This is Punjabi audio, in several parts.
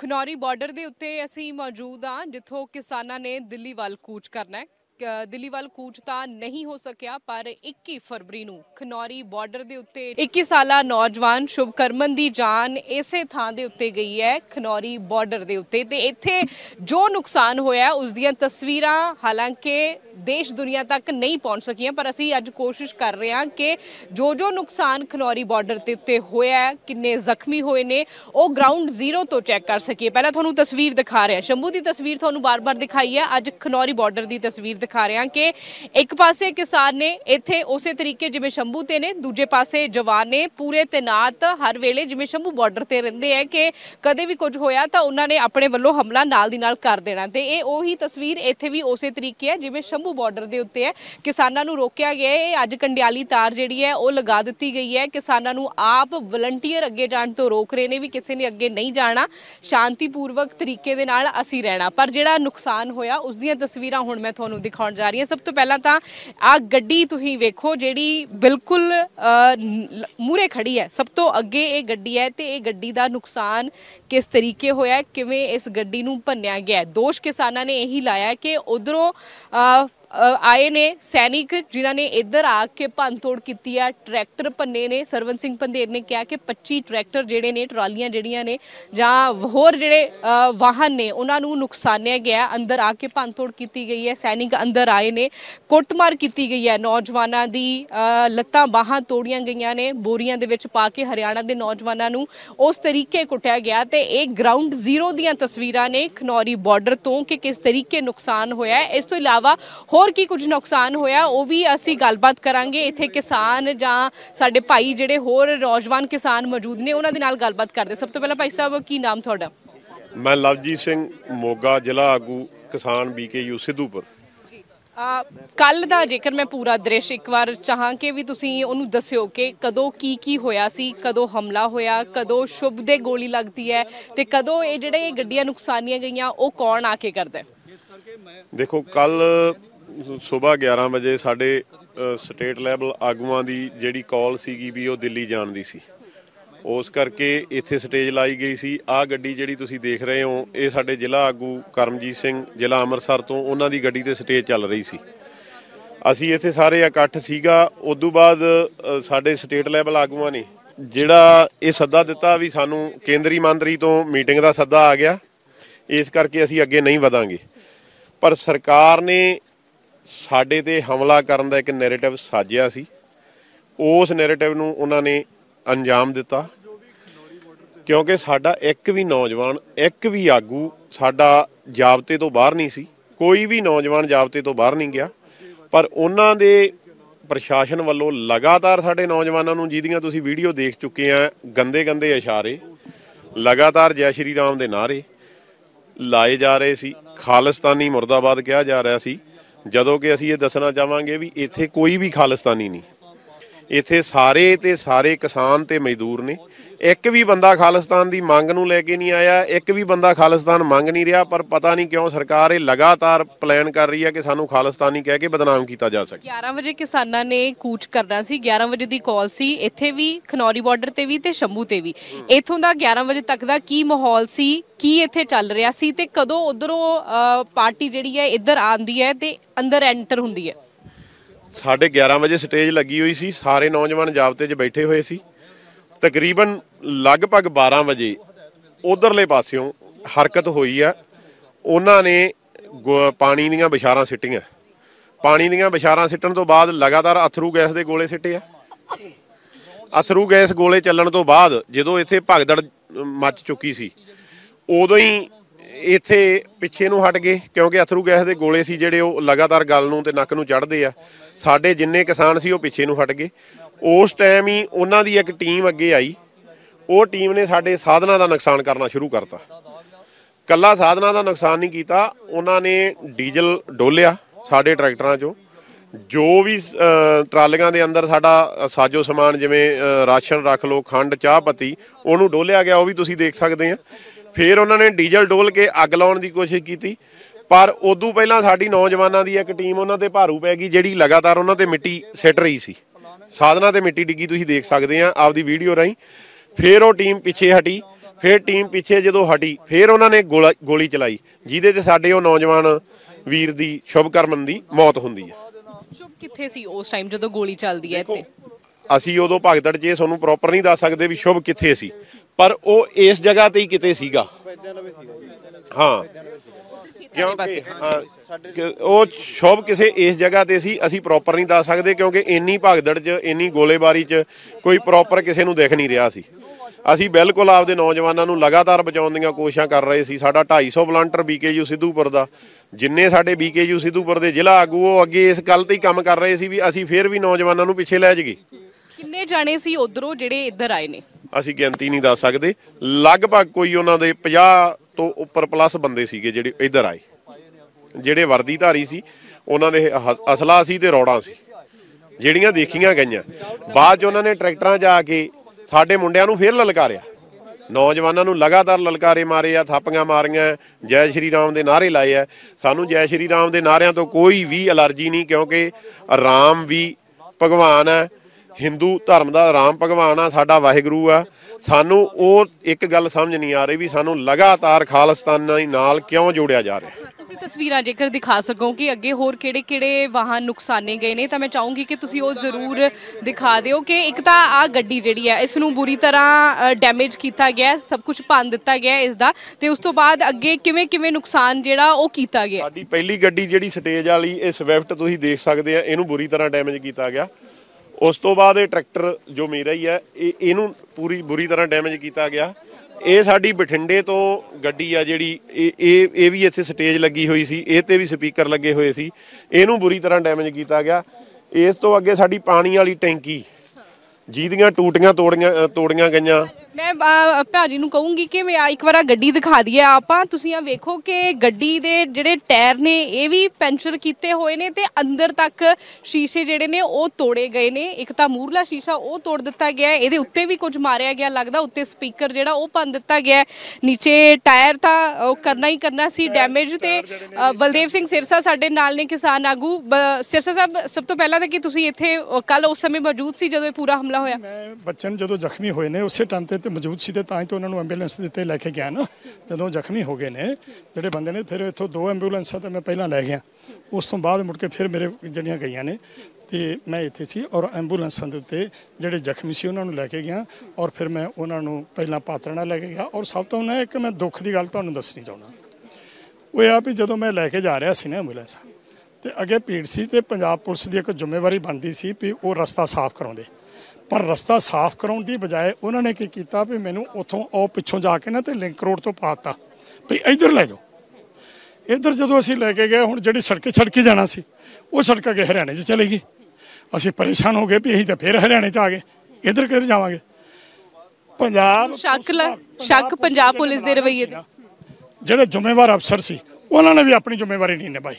ਖਨੌਰੀ ਬਾਰਡਰ ਦੇ ਉੱਤੇ ਅਸੀਂ ਮੌਜੂਦ ਹਾਂ, ਜਿੱਥੋਂ ਕਿਸਾਨਾਂ ਨੇ ਦਿੱਲੀ ਵੱਲ ਕੂਚ ਕਰਨਾ ਹੈ। ਦਿੱਲੀ ਵੱਲ ਕੂਚ ਤਾਂ ਨਹੀਂ ਹੋ ਸਕਿਆ, ਪਰ 21 ਫਰਵਰੀ ਨੂੰ ਖਨੌਰੀ ਬਾਰਡਰ ਦੇ ਉੱਤੇ 21 ਸਾਲਾ ਨੌਜਵਾਨ ਸ਼ੁਭਕਰਮਨ ਦੀ ਜਾਨ ਇਸੇ ਥਾਂ ਦੇ ਉੱਤੇ ਗਈ ਹੈ, ਖਨੌਰੀ ਬਾਰਡਰ ਦੇ ਉੱਤੇ। ਤੇ ਇੱਥੇ ਜੋ ਨੁਕਸਾਨ ਹੋਇਆ, ਉਸ ਦੀਆਂ ਤਸਵੀਰਾਂ ਹਾਲਾਂਕਿ ਦੇਸ਼ ਦੁਨੀਆ ਤੱਕ ਨਹੀਂ ਪਹੁੰਚ ਸਕੀਆਂ, ਪਰ ਅਸੀਂ ਅੱਜ ਕੋਸ਼ਿਸ਼ ਕਰ ਰਹੇ ਹਾਂ ਕਿ ਜੋ ਜੋ ਨੁਕਸਾਨ ਖਨੌਰੀ ਬਾਰਡਰ ਦੇ ਉੱਤੇ ਹੋਇਆ ਕਿੰਨੇ ਜ਼ਖਮੀ ਹੋਏ ਨੇ, ਉਹ ਗਰਾਊਂਡ ਜ਼ੀਰੋ ਤੋਂ ਚੈੱਕ ਕਰ ਸਕੀਏ। ਪਹਿਲਾਂ ਤੁਹਾਨੂੰ ਤਸਵੀਰ ਦਿਖਾ ਰਿਹਾ ਸ਼ੰਭੂ ਦੀ ਤਸਵੀਰ ਤੁਹਾਨੂੰ ਬਾਰ-ਬਾਰ ਦਿਖਾਈ ਹੈ। ਅੱਜ ਖਨੌਰੀ ਬਾਰਡਰ ਦੀ ਤਸਵੀਰ ਦਿਖਾ ਰਿਹਾ ਕਿ ਇੱਕ ਪਾਸੇ ਕਿਸਾਨ ਨੇ ਇੱਥੇ ਉਸੇ ਤਰੀਕੇ ਜਿਵੇਂ ਸ਼ੰਭੂ ਤੇ ਨੇ, ਦੂਜੇ ਪਾਸੇ ਜਵਾਨ ਨੇ ਪੂਰੇ ਤੈਨਾਤ ਹਰ ਵੇਲੇ ਜਿਵੇਂ ਸ਼ੰਭੂ ਬਾਰਡਰ ਤੇ ਰਹਿੰਦੇ ਆ ਕਿ ਕਦੇ ਵੀ ਕੁਝ ਹੋਇਆ ਤਾਂ ਉਹਨਾਂ ਨੇ ਆਪਣੇ ਵੱਲੋਂ ਹਮਲਾ ਨਾਲ ਦੀ ਨਾਲ ਕਰ ਦੇਣਾ। ਤੇ ਇਹ ਉਹੀ ਤਸਵੀਰ ਇੱਥੇ ਵੀ ਉਸੇ ਤਰੀਕੇ ਹੈ ਜਿਵੇਂ ਸ਼ੰਭੂ ਬਾਰਡਰ ਦੇ ਉੱਤੇ ਹੈ। ਕਿਸਾਨਾਂ ਨੂੰ ਰੋਕਿਆ ਗਿਆ ਹੈ। ਇਹ ਅੱਜ ਕੰਡਿਆਲੀ ਤਾਰ ਜਿਹੜੀ ਹੈ, ਉਹ ਲਗਾ ਦਿੱਤੀ ਗਈ ਹੈ। ਕਿਸਾਨਾਂ ਨੂੰ ਆਪ ਵਲੰਟੀਅਰ ਅੱਗੇ ਜਾਣ ਤੋਂ ਰੋਕ ਰਹੇ ਨੇ ਵੀ ਕਿਸੇ ਨੇ ਅੱਗੇ ਨਹੀਂ ਜਾਣਾ। ਸ਼ਾਂਤੀਪੂਰਵਕ ਤਰੀਕੇ ਦੇ ਨਾਲ ਅਸੀਂ ਰਹਿਣਾ। ਪਰ ਜਿਹੜਾ ਨੁਕਸਾਨ ਹੋਇਆ, ਉਸ ਦੀਆਂ ਤਸਵੀਰਾਂ ਹੁਣ ਮੈਂ ਤੁਹਾਨੂੰ ਦਿਖਾਉਣ ਜਾ ਰਹੀ ਹਾਂ। ਸਭ ਤੋਂ ਪਹਿਲਾਂ ਤਾਂ ਆ ਗੱਡੀ ਤੁਸੀਂ ਵੇਖੋ, ਜਿਹੜੀ ਬਿਲਕੁਲ ਮੂਰੇ ਖੜੀ ਹੈ। ਸਭ ਤੋਂ ਅੱਗੇ ਇਹ ਗੱਡੀ ਹੈ ਤੇ ਇਹ ਗੱਡੀ ਦਾ ਨੁਕਸਾਨ ਕਿਸ ਤਰੀਕੇ ਹੋਇਆ ਕਿਵੇਂ ਇਸ ਗੱਡੀ ਨੂੰ ਭੰਨਿਆ ਗਿਆ ਦੋਸ਼ ਕਿਸਾਨਾਂ ਨੇ ਇਹੀ ਲਾਇਆ ਕਿ ਉਧਰੋਂ ਆਏ ਨੇ ਸੈਨਿਕ ਜਿਨ੍ਹਾਂ ਨੇ ਇੱਧਰ ਆ ਕੇ ਭੰਨਤੋੜ ਕੀਤੀ ਆ। ਟਰੈਕਟਰ ਭੰਨੇ ਨੇ। ਸਰਵਨ ਸਿੰਘ ਪੰਧੇਰ ਨੇ ਕਿਹਾ ਕਿ 25 ਟਰੈਕਟਰ ਜਿਹੜੇ ਨੇ, ਟਰਾਲੀਆਂ ਜਿਹੜੀਆਂ ਨੇ ਜਾਂ ਹੋਰ ਜਿਹੜੇ ਵਾਹਨ ਨੇ, ਉਹਨਾਂ ਨੂੰ ਨੁਕਸਾਨਿਆ ਗਿਆ। ਅੰਦਰ ਆ ਕੇ ਭੰਨਤੋੜ ਕੀਤੀ ਗਈ ਹੈ। ਸੈਨਿਕ ਅੰਦਰ ਆਏ ਨੇ। ਕੁੱਟਮਾਰ ਕੀਤੀ ਗਈ ਹੈ। ਨੌਜਵਾਨਾਂ ਦੀ ਲੱਤਾਂ ਬਾਹਾਂ ਤੋੜੀਆਂ ਗਈਆਂ ਨੇ। ਬੋਰੀਆਂ ਦੇ ਵਿੱਚ ਪਾ ਕੇ ਹਰਿਆਣਾ ਦੇ ਨੌਜਵਾਨਾਂ ਨੂੰ ਉਸ ਤਰੀਕੇ ਕੁੱਟਿਆ ਗਿਆ ਤੇ ਇਹ ਗਰਾਊਂਡ ਜ਼ੀਰੋ ਦੀਆਂ ਤਸਵੀਰਾਂ ਨੇ ਖਨੌਰੀ ਬਾਰਡਰ ਤੋਂ ਕਿ ਕਿਸ ਤਰੀਕੇ ਨੁਕਸਾਨ ਹੋਇਆ ਇਸ ਤੋਂ ਇਲਾਵਾ ਹੋਰ ਕੀ ਕੁਝ ਨੁਕਸਾਨ ਹੋਇਆ ਉਹ ਵੀ ਅਸੀਂ ਗੱਲਬਾਤ ਕਰਾਂਗੇ। ਇੱਥੇ ਕਿਸਾਨ ਜਾਂ ਸਾਡੇ ਭਾਈ ਜਿਹੜੇ ਹੋਰ ਨੌਜਵਾਨ ਕਿਸਾਨ ਮੌਜੂਦ ਨੇ ਉਹਨਾਂ ਦੇ ਨਾਲ ਗੱਲਬਾਤ ਕਰਦੇ ਸਭ ਤੋਂ ਪਹਿਲਾਂ ਭਾਈ ਸਾਹਿਬ ਕੀ ਨਾਮ ਤੁਹਾਡਾ? ਮੈਂ ਲਵਜੀਤ ਸਿੰਘ ਮੋਗਾ ਜ਼ਿਲ੍ਹਾ ਆਗੂ ਕਿਸਾਨ ਬੀਕੇਯੂ ਸਿੱਧੂਪੁਰ। ਕੱਲ ਦਾ ਜੇਕਰ ਮੈਂ ਪੂਰਾ ਦ੍ਰਿਸ਼ ਇੱਕ ਵਾਰ ਚਾਹਾਂ ਕਿ ਵੀ ਤੁਸੀਂ ਉਹਨੂੰ ਦੱਸਿਓ ਕਿ ਕਦੋਂ ਕੀ ਕੀ ਹੋਇਆ ਸੀ ਕਦੋਂ ਹਮਲਾ ਹੋਇਆ ਕਦੋਂ ਸ਼ੁਭ ਦੇ ਗੋਲੀ ਲੱਗਦੀ ਹੈ ਤੇ ਕਦੋਂ ਇਹ ਜਿਹੜੇ ਗੱਡੀਆਂ ਨੁਕਸਾਨੀਆਂ ਗਈਆਂ ਉਹ ਕੌਣ ਆ ਕੇ ਕਰਦਾ? ਦੇਖੋ ਕੱਲ ਸਵੇਰ 11 ਵਜੇ ਸਾਡੇ ਸਟੇਟ ਲੈਵਲ ਆਗੂਆਂ ਦੀ ਜਿਹੜੀ ਕਾਲ ਸੀਗੀ ਵੀ ਉਹ ਦਿੱਲੀ ਜਾਣ ਦੀ ਸੀ। ਉਸ ਕਰਕੇ ਇੱਥੇ ਸਟੇਜ ਲਾਈ ਗਈ ਸੀ। ਆਹ ਗੱਡੀ ਜਿਹੜੀ ਤੁਸੀਂ ਦੇਖ ਰਹੇ ਹੋ, ਇਹ ਸਾਡੇ ਜ਼ਿਲ੍ਹਾ ਆਗੂ ਕਰਮਜੀਤ ਸਿੰਘ, ਜ਼ਿਲ੍ਹਾ ਅੰਮ੍ਰਿਤਸਰ ਤੋਂ ਉਹਨਾਂ ਦੀ ਗੱਡੀ ਤੇ ਸਟੇਜ ਚੱਲ ਰਹੀ ਸੀ। ਅਸੀਂ ਇੱਥੇ ਸਾਰੇ ਇਕੱਠ ਸੀਗਾ। ਉਦੋਂ ਬਾਅਦ ਸਾਡੇ ਸਟੇਟ ਲੈਵਲ ਆਗੂਆਂ ਨੇ ਜਿਹੜਾ ਇਹ ਸੱਦਾ ਦਿੱਤਾ ਵੀ ਸਾਨੂੰ ਕੇਂਦਰੀ ਮੰਤਰੀ ਤੋਂ ਮੀਟਿੰਗ ਦਾ ਸੱਦਾ ਆ ਗਿਆ। ਇਸ ਕਰਕੇ ਅਸੀਂ ਅੱਗੇ ਨਹੀਂ ਵਧਾਂਗੇ। ਪਰ ਸਰਕਾਰ ਨੇ ਸਾਡੇ ਤੇ ਹਮਲਾ ਕਰਨ ਦਾ ਇੱਕ ਨੈਰੇਟਿਵ ਸਾਜਿਆ ਸੀ। ਉਸ ਨੈਰੇਟਿਵ ਨੂੰ ਉਹਨਾਂ ਨੇ ਅੰਜਾਮ ਦਿੱਤਾ। ਕਿਉਂਕਿ ਸਾਡਾ ਇੱਕ ਵੀ ਨੌਜਵਾਨ, ਇੱਕ ਵੀ ਆਗੂ ਸਾਡਾ ਜਾਬਤੇ ਤੋਂ ਬਾਹਰ ਨਹੀਂ ਸੀ। ਕੋਈ ਵੀ ਨੌਜਵਾਨ ਜਾਬਤੇ ਤੋਂ ਬਾਹਰ ਨਹੀਂ ਗਿਆ। ਪਰ ਉਹਨਾਂ ਦੇ ਪ੍ਰਸ਼ਾਸਨ ਵੱਲੋਂ ਲਗਾਤਾਰ ਸਾਡੇ ਨੌਜਵਾਨਾਂ ਨੂੰ, ਜਿਹਦੀਆਂ ਤੁਸੀਂ ਵੀਡੀਓ ਦੇਖ ਚੁੱਕੇ ਆ ਗੰਦੇ ਗੰਦੇ ਇਸ਼ਾਰੇ, ਲਗਾਤਾਰ ਜੈ ਸ਼੍ਰੀ ਰਾਮ ਦੇ ਨਾਰੇ ਲਾਏ ਜਾ ਰਹੇ ਸੀ। ਖਾਲਿਸਤਾਨੀ ਮੁਰਦਾਬਾਦ ਕਿਹਾ ਜਾ ਰਿਹਾ ਸੀ। ਜਦੋਂ ਕਿ ਅਸੀਂ ਇਹ ਦੱਸਣਾ ਚਾਹਾਂਗੇ ਵੀ ਇੱਥੇ ਕੋਈ ਵੀ ਖਾਲਿਸਤਾਨੀ ਨਹੀਂ। ਇੱਥੇ ਸਾਰੇ ਤੇ ਸਾਰੇ ਕਿਸਾਨ ਤੇ ਮਜ਼ਦੂਰ ਨੇ। ਇੱਕ ਵੀ ਬੰਦਾ ਖਾਲਿਸਤਾਨ ਦੀ ਮੰਗ ਨੂੰ ਲੈ ਕੇ ਨਹੀਂ ਆਇਆ ਇੱਕ ਵੀ ਬੰਦਾ ਖਾਲਿਸਤਾਨ ਮੰਗ ਨਹੀਂ ਰਿਹਾ ਪਰ ਪਤਾ ਨਹੀਂ ਕਿਉਂ ਸਰਕਾਰ ਇਹ ਲਗਾਤਾਰ ਪਲਾਨ ਕਰ ਰਹੀ ਹੈ ਕਿ ਸਾਨੂੰ ਖਾਲਿਸਤਾਨੀ ਕਹਿ ਕੇ ਬਦਨਾਮ ਕੀਤਾ ਜਾ ਸਕੇ। 11 ਵਜੇ ਕਿਸਾਨਾਂ ਨੇ ਕੂਚ ਕਰਨਾ ਸੀ 11 ਵਜੇ ਦੀ ਕਾਲ ਸੀ ਇੱਥੇ ਵੀ ਖਨੌਰੀ ਬਾਰਡਰ ਤੇ ਵੀ ਤੇ ਸ਼ੰਭੂ ਤੇ ਵੀ। ਇਥੋਂ ਦਾ 11 ਵਜੇ ਤੱਕ ਦਾ ਕੀ ਮਾਹੌਲ ਸੀ ਕੀ ਇੱਥੇ ਚੱਲ ਰਿਹਾ ਸੀ ਤੇ ਕਦੋਂ ਉਧਰੋਂ ਪਾਰਟੀ ਜਿਹੜੀ ਹੈ ਇੱਧਰ ਆਂਦੀ ਹੈ ਤੇ ਅੰਦਰ ਐਂਟਰ ਹੁੰਦੀ ਹੈ? ਸਾਡੇ 11 ਵਜੇ ਸਟੇਜ ਲੱਗੀ ਹੋਈ ਸੀ ਸਾਰੇ ਨੌਜਵਾਨ ਜਾਬਤੇ 'ਚ ਬੈਠੇ ਹੋਏ ਸੀ। ਤਕਰੀਬਨ ਲਗਭਗ 12 ਵਜੇ ਉਧਰਲੇ ਪਾਸਿਓਂ ਹਰਕਤ ਹੋਈ ਆ। ਉਹਨਾਂ ਨੇ ਗੁ- ਪਾਣੀ ਦੀਆਂ ਬਿਸ਼ਾਰਾਂ ਸਿੱਟੀਆਂ। ਪਾਣੀ ਦੀਆਂ ਬਿਸ਼ਾਰਾਂ ਸਿੱਟਣ ਤੋਂ ਬਾਅਦ ਲਗਾਤਾਰ ਅਥਰੂ ਗੈਸ ਦੇ ਗੋਲੇ ਸਿੱਟੇ ਆ। ਅਥਰੂ ਗੈਸ ਗੋਲੇ ਚੱਲਣ ਤੋਂ ਬਾਅਦ ਜਦੋਂ ਇੱਥੇ ਭਗਦੜ ਮੱਚ ਚੁੱਕੀ ਸੀ, ਉਦੋਂ ਹੀ ਇੱਥੇ ਪਿੱਛੇ ਨੂੰ ਹਟ ਗਏ, ਕਿਉਂਕਿ ਅਥਰੂ ਗੈਸ ਦੇ ਗੋਲੇ ਸੀ ਜਿਹੜੇ ਉਹ ਲਗਾਤਾਰ ਗਲ ਨੂੰ ਤੇ ਨੱਕ ਨੂੰ ਚੜ੍ਹਦੇ ਆ। ਸਾਡੇ ਜਿੰਨੇ ਕਿਸਾਨ ਸੀ ਉਹ ਪਿੱਛੇ ਨੂੰ ਹਟ ਗਏ। ਉਸ ਟਾਈਮ ਹੀ ਉਹਨਾਂ ਦੀ ਇੱਕ ਟੀਮ ਅੱਗੇ ਆਈ। ਉਹ ਟੀਮ ਨੇ ਸਾਡੇ ਸਾਧਨਾਂ ਦਾ ਨੁਕਸਾਨ ਕਰਨਾ ਸ਼ੁਰੂ ਕਰਤਾ। ਕੱਲਾ ਸਾਧਨਾਂ ਦਾ ਨੁਕਸਾਨ ਨਹੀਂ ਕੀਤਾ, ਉਹਨਾਂ ਨੇ ਡੀਜ਼ਲ ਡੋਲਿਆ ਸਾਡੇ ਟਰੈਕਟਰਾਂ 'ਚੋਂ। ਜੋ ਵੀ ਟਰਾਲੀਆਂ ਦੇ ਅੰਦਰ ਸਾਡਾ ਸਾਜੋ ਸਮਾਨ ਜਿਵੇਂ ਰਾਸ਼ਨ ਰੱਖ ਲਓ, ਖੰਡ, ਚਾਹ ਪੱਤੀ, ਉਹਨੂੰ ਡੋਲਿਆ ਗਿਆ, ਉਹ ਵੀ ਤੁਸੀਂ ਦੇਖ ਸਕਦੇ ਆ। ਫਿਰ ਉਹਨਾਂ ਨੇ ਡੀਜ਼ਲ ਡੋਲ ਕੇ ਅੱਗ ਲਾਉਣ ਦੀ ਕੋਸ਼ਿਸ਼ ਕੀਤੀ। ਪਰ ਉਦੋਂ ਪਹਿਲਾਂ ਸਾਡੀ ਨੌਜਵਾਨਾਂ ਦੀ ਇੱਕ ਟੀਮ ਉਹਨਾਂ ਤੇ ਭਾਰੂ ਪੈ ਗਈ, ਜਿਹੜੀ ਲਗਾਤਾਰ ਉਹਨਾਂ ਤੇ ਮਿੱਟੀ ਸਿੱਟ ਰਹੀ ਸੀ। ਸਾਧਨਾ ਤੇ ਮਿੱਟੀ ਡਿੱਗੀ ਤੁਸੀਂ ਦੇਖ ਸਕਦੇ ਆ ਆਪਦੀ ਵੀਡੀਓ ਰਾਹੀਂ। ਫਿਰ ਉਹ ਟੀਮ ਪਿੱਛੇ ਹਟੀ ਫਿਰ ਟੀਮ ਪਿੱਛੇ ਜਦੋਂ ਹਟੀ ਫਿਰ ਉਹਨਾਂ ਨੇ ਗੋਲਾ- ਚਲਾਈ ਜਿਹਦੇ 'ਚ ਸਾਡੇ ਉਹ ਨੌਜਵਾਨ ਵੀਰ ਦੀ ਸ਼ੁਭਕਰਮਨ ਦੀ ਮੌਤ ਹੁੰਦੀ ਹੈ ਸ਼ੁਭ ਕਿੱਥੇ ਸੀ ਉਸ ਟਾਈਮ ਜਦੋਂ ਗੋਲੀ ਚੱਲਦੀ ਹੈ ਇੱਥੇ? ਅਸੀਂ ਉਦੋਂ ਭਗਦੜ ਜੇ ਤੁਹਾਨੂੰ ਪ੍ਰੋਪਰ ਨਹੀਂ ਦੱਸ ਸਕਦੇ ਵੀ ਸ਼ੁਭ ਕਿੱਥੇ ਸੀ ਪਰ ਉਹ ਇਸ ਜਗ੍ਹਾ ਤੇ ਹੀ ਕਿਤੇ ਸੀਗਾ। ਹਾਂ। ਕਿਉਂਕਿ ਹਾਂ, ਕਿ ਉਹ ਸ਼ੁਭ ਕਿਸੇ ਇਸ ਜਗ੍ਹਾ ਤੇ ਸੀ ਅਸੀਂ ਪ੍ਰੋਪਰ ਨਹੀਂ ਦੱਸ ਸਕਦੇ ਕਿਉਂਕਿ ਇੰਨੀ ਭਗਦੜ 'ਚ ਇੰਨੀ ਗੋਲੇਬਾਰੀ 'ਚ ਕੋਈ ਪ੍ਰੋਪਰ ਕਿਸੇ ਨੂੰ ਦਿਖ ਨਹੀਂ ਰਿਹਾ ਸੀ। ਅਸੀਂ ਬਿਲਕੁਲ ਆਪਦੇ ਨੌਜਵਾਨਾਂ ਨੂੰ ਲਗਾਤਾਰ ਬਚਾਉਣ ਦੀਆਂ ਕੋਸ਼ਿਸ਼ਾਂ ਕਰ ਰਹੇ ਸੀ। ਸਾਡਾ 250 ਵਲੰਟਰ ਬੀਕੇਯੂ ਸਿੱਧੂਪੁਰ ਦਾ ਜਿੰਨੇ ਸਾਡੇ ਬੀਕੇਯੂ ਸਿੱਧੂਪੁਰ ਦੇ ਜ਼ਿਲ੍ਹਾ ਆਗੂ ਉਹ ਅੱਗੇ ਇਸ ਗੱਲ ਤੇ ਹੀ ਕੰਮ ਕਰ ਰਹੇ ਸੀ ਵੀ ਅਸੀਂ ਫੇਰ ਵੀ ਨੌਜਵਾਨਾਂ ਨੂੰ ਪਿੱਛੇ ਲੈ ਜਾਈਏ। ਕਿੰਨੇ ਜਾਣੇ ਸੀ ਉਧਰੋਂ ਜਿਹੜੇ ਇੱਧਰ ਆਏ ਨੇ? ਅਸੀਂ ਗਿਣਤੀ ਨਹੀਂ ਦੱਸ ਸਕਦੇ। ਲਗਭਗ ਕੋਈ ਉਹਨਾਂ ਦੇ 50 ਤੋਂ ਉੱਪਰ ਪਲੱਸ ਬੰਦੇ ਸੀਗੇ ਜਿਹੜੇ ਇੱਧਰ ਆਏ। ਜਿਹੜੇ ਵਰਦੀਧਾਰੀ ਸੀ, ਉਹਨਾਂ ਦੇ ਹ- ਅਸਲਾ ਸੀ ਤੇ ਰੌੜਾਂ ਸੀ। ਜਿਹੜੀਆਂ ਦੇਖੀਆਂ ਗਈਆਂ। ਬਾਅਦ ਚ ਉਹਨਾਂ ਨੇ ਟਰੈਕਟਰਾਂ 'ਚ ਆ ਕੇ ਸਾਡੇ ਮੁੰਡਿਆਂ ਨੂੰ ਫੇਰ ਲਲਕਾਰਿਆ। ਨੌਜਵਾਨਾਂ ਨੂੰ ਲਗਾਤਾਰ ਲਲਕਾਰੇ ਮਾਰੇ ਆ, ਥਾਪੀਆਂ ਮਾਰੀਆਂ, ਜੈ ਸ਼੍ਰੀ ਰਾਮ ਦੇ ਨਾਰੇ ਲਾਏ ਆ। ਸਾਨੂੰ ਜੈ ਸ਼੍ਰੀ ਰਾਮ ਦੇ ਨਾਰਿਆਂ ਤੋਂ ਕੋਈ ਵੀ ਅਲਰਜੀ ਨਹੀਂ, ਕਿਉਂਕਿ ਰਾਮ ਵੀ ਭਗਵਾਨ ਹੈ ਹਿੰਦੂ ਧਰਮ ਦਾ ਰਾਮ ਭਗਵਾਨ ਆ ਸਾਡਾ ਵਾਹਿਗੁਰੂ ਆ। ਸਾਨੂੰ ਉਹ ਇੱਕ ਗੱਲ ਸਮਝ ਨਹੀਂ ਆ ਰਹੀ ਵੀ ਸਾਨੂੰ ਲਗਾਤਾਰ ਖਾਲਿਸਤਾਨੀ ਨਾਲ ਕਿਉਂ ਜੋੜਿਆ ਜਾ ਰਿਹਾ। ਤੁਸੀਂ ਤਸਵੀਰਾਂ ਜੇਕਰ ਦਿਖਾ ਸਕੋ ਕਿ ਅੱਗੇ ਹੋਰ ਕਿਹੜੇ-ਕਿਹੜੇ ਵਾਹਨ ਨੁਕਸਾਨੇ ਗਏ ਨੇ ਤਾਂ ਮੈਂ ਚਾਹੂੰਗੀ ਕਿ ਤੁਸੀਂ ਉਹ ਜ਼ਰੂਰ ਦਿਖਾ ਦਿਓ ਕਿ ਇੱਕ ਤਾਂ ਆ ਗੱਡੀ ਜਿਹੜੀ ਹੈ ਇਸ ਨੂੰ ਬੁਰੀ ਤਰ੍ਹਾਂ ਡੈਮੇਜ ਕੀਤਾ ਗਿਆ ਸਭ ਕੁਝ ਭੰਨ ਦਿੱਤਾ ਗਿਆ ਇਸ ਦਾ। ਤੇ ਉਸ ਤੋਂ ਬਾਅਦ ਅੱਗੇ ਕਿਵੇਂ-ਕਿਵੇਂ ਨੁਕਸਾਨ ਜਿਹੜਾ ਉਹ ਕੀਤਾ ਗਿਆ ਸਾਡੀ ਪਹਿਲੀ ਗੱਡੀ ਜਿਹੜੀ ਸਟੇਜ ਵਾਲੀ ਇਹ ਸਵਿਫਟ ਤੁਸੀਂ ਦੇਖ ਸਕਦੇ ਆ ਇਹਨੂੰ ਬੁਰੀ ਤਰ੍ਹਾਂ ਡੈਮੇਜ ਕੀਤਾ ਗਿਆ। ਉਸ ਤੋਂ ਬਾਅਦ ਇਹ ਟਰੈਕਟਰ ਜੋ ਮੇਰਾ ਹੀ ਹੈ, ਇਹ ਇਹਨੂੰ ਪੂਰੀ ਬੁਰੀ ਤਰ੍ਹਾਂ ਡੈਮੇਜ ਕੀਤਾ ਗਿਆ। ਇਹ ਸਾਡੀ ਬਠਿੰਡੇ ਤੋਂ ਗੱਡੀ ਆ ਜਿਹੜੀ, ਇਹ ਇਹ ਇਹ ਵੀ ਇੱਥੇ ਸਟੇਜ ਲੱਗੀ ਹੋਈ ਸੀ, ਇਹ ਤੇ ਵੀ ਸਪੀਕਰ ਲੱਗੇ ਹੋਏ ਸੀ। ਇਹਨੂੰ ਬੁਰੀ ਤਰ੍ਹਾਂ ਡੈਮੇਜ ਕੀਤਾ ਗਿਆ। ਇਸ ਤੋਂ ਅੱਗੇ ਸਾਡੀ ਪਾਣੀ ਵਾਲੀ ਟੈਂਕੀ, ਜਿਹਦੀਆਂ ਟੂਟੀਆਂ ਤੋੜੀਆਂ ਤੋੜੀਆਂ ਗਈਆਂ ਮੈਂ ਅਹ, ਭਾਜੀ ਨੂੰ ਕਹੂੰਗੀ ਕਿ ਮੈਂ ਆ ਇੱਕ ਵਾਰ ਆਹ ਗੱਡੀ ਦਿਖਾ ਦਈਏ ਆਪਾਂ। ਤੁਸੀਂ ਆ ਵੇਖੋ ਕਿ ਗੱਡੀ ਦੇ ਜਿਹੜੇ ਟਾਇਰ ਨੇ ਇਹ ਵੀ ਪੈਂਚਰ ਕੀਤੇ ਹੋਏ ਨੇ ਤੇ ਅੰਦਰ ਤੱਕ ਸ਼ੀਸ਼ੇ ਜਿਹੜੇ ਨੇ ਉਹ ਤੋੜੇ ਗਏ ਨੇ। ਇੱਕ ਤਾਂ ਮੂਰਲਾ ਸ਼ੀਸ਼ਾ ਉਹ ਤੋੜ ਦਿੱਤਾ ਗਿਆ ਹੈ, ਇਹਦੇ ਉੱਤੇ ਵੀ ਕੁਝ ਮਾਰਿਆ ਗਿਆ ਲੱਗਦਾ ਉੱਤੇ ਸਪੀਕਰ ਜਿਹੜਾ ਉਹ ਭੰਨ ਦਿੱਤਾ ਗਿਆ ਹੈ। ਨੀਚੇ ਟਾਇਰ ਤਾਂ ਉਹ ਕਰਨਾ ਹੀ ਕਰਨਾ ਸੀ ਡੈਮੇਜ ਤੇ ਬਲਦੇਵ ਸਿੰਘ ਸਿਰਸਾ ਸਾਡੇ ਨਾਲ ਨੇ ਕਿਸਾਨ ਆਗੂ। ਬ- ਸਿਰਸਾ ਸਾਹਿਬ ਸਭ ਤੋਂ ਪਹਿਲਾਂ ਤਾਂ ਕਿ ਤੁਸੀਂ ਇੱਥੇ ਕੱਲ ਉਸ ਸਮੇਂ ਮੌਜੂਦ ਸੀ ਜਦੋਂ ਇਹ ਪੂਰਾ ਹਮਲਾ ਹੋਇਆ? ਮੈਂ ਬੱਚਨ ਜਦੋਂ ਜ਼ਖਮੀ ਹੋਏ ਨੇ ਉਸੇ ਟਾਈਮ ਤੇ ਤੇ ਮੌਜੂਦ ਸੀ ਤੇ ਤਾਂ ਹੀ ਤਾਂ ਉਹਨਾਂ ਨੂੰ ਐਂਬੂਲੈਂਸ ਦੇ ਉੱਤੇ ਲੈ ਕੇ ਗਿਆ ਨਾ। ਜਦੋਂ ਜ਼ਖਮੀ ਹੋ ਗਏ ਨੇ, ਜਿਹੜੇ ਬੰਦੇ ਨੇ, ਫਿਰ ਇੱਥੋਂ ਦੋ ਐਂਬੂਲੈਂਸਾਂ ਤਾਂ ਮੈਂ ਪਹਿਲਾਂ ਲੈ ਗਿਆ। ਉਸ ਤੋਂ ਬਾਅਦ ਮੁੜ ਕੇ ਫਿਰ ਮੇਰੇ ਜਿਹੜੀਆਂ ਗਈਆਂ ਨੇ, ਤੇ ਮੈਂ ਇੱਥੇ ਸੀ ਔਰ ਐਂਬੂਲੈਂਸਾਂ ਦੇ ਉੱਤੇ ਜਿਹੜੇ ਜ਼ਖਮੀ ਸੀ ਉਹਨਾਂ ਨੂੰ ਲੈ ਕੇ ਗਿਆ ਔਰ ਫਿਰ ਮੈਂ ਉਹਨਾਂ ਨੂੰ ਪਹਿਲਾਂ ਪਾਤਰਣਾ ਲੈ ਕੇ ਗਿਆ। ਔਰ ਸਭ ਤੋਂ ਨਾ ਇੱਕ ਮੈਂ ਦੁੱਖ ਦੀ ਗੱਲ ਤੁਹਾਨੂੰ ਦੱਸਣੀ ਚਾਹੁੰਦਾ। ਉਹ ਇਹ ਆ ਵੀ ਜਦੋਂ ਮੈਂ ਲੈ ਕੇ ਜਾ ਰਿਹਾ ਸੀ ਨਾ ਐਂਬੂਲੈਂਸ ਤੇ ਅੱਗੇ ਭੀੜ ਸੀ ਤੇ ਪੰਜਾਬ ਪੁਲਿਸ ਦੀ ਇੱਕ ਜ਼ਿੰਮੇਵਾਰੀ ਬਣਦੀ ਸੀ ਵੀ ਉਹ ਰਸਤਾ ਸਾਫ਼ ਕਰਾਉਂਦੇ। ਪਰ ਰਸਤਾ ਸਾਫ਼ ਕਰਾਉਣ ਦੀ ਬਜਾਏ ਉਹਨਾਂ ਨੇ ਕੀ ਕੀਤਾ ਵੀ ਮੈਨੂੰ ਉੱਥੋਂ ਉਹ ਪਿੱਛੋਂ ਜਾ ਕੇ ਨਾ ਤੇ ਲਿੰਕ ਰੋਡ ਤੋਂ ਪਾਤਾ। ਵੀ ਇੱਧਰ ਲੈ ਜਾਓ। ਇੱਧਰ ਜਦੋਂ ਅਸੀਂ ਲੈ ਕੇ ਗਏ ਹੁਣ ਜਿਹੜੀ ਸੜਕੇ ਛੜਕੇ ਜਾਣਾ ਸੀ। ਉਹ ਸੜਕ ਅੱਗੇ ਹਰਿਆਣੇ 'ਚ ਚਲੇ ਗਈ। ਅਸੀਂ ਪਰੇਸ਼ਾਨ ਹੋ ਗਏ ਵੀ ਅਸੀਂ ਤਾਂ ਫਿਰ ਹਰਿਆਣੇ 'ਚ ਆ ਗਏ। ਇੱਧਰ ਕਿੱਧਰ ਜਾਵਾਂਗੇ? ਪੰਜਾਬ ਸ਼ੱਕ ਦਾ- ਸ਼ੱਕ ਪੰਜਾਬ ਪੁਲਿਸ ਦੇ ਰਵੱਈਏ ਨਾ, ਜਿਹੜੇ ਜ਼ਿੰਮੇਵਾਰ ਅਫਸਰ ਸੀ ਉਹਨਾਂ ਨੇ ਵੀ ਆਪਣੀ ਜ਼ਿੰਮੇਵਾਰੀ ਨਹੀਂ ਨਿਭਾਈ।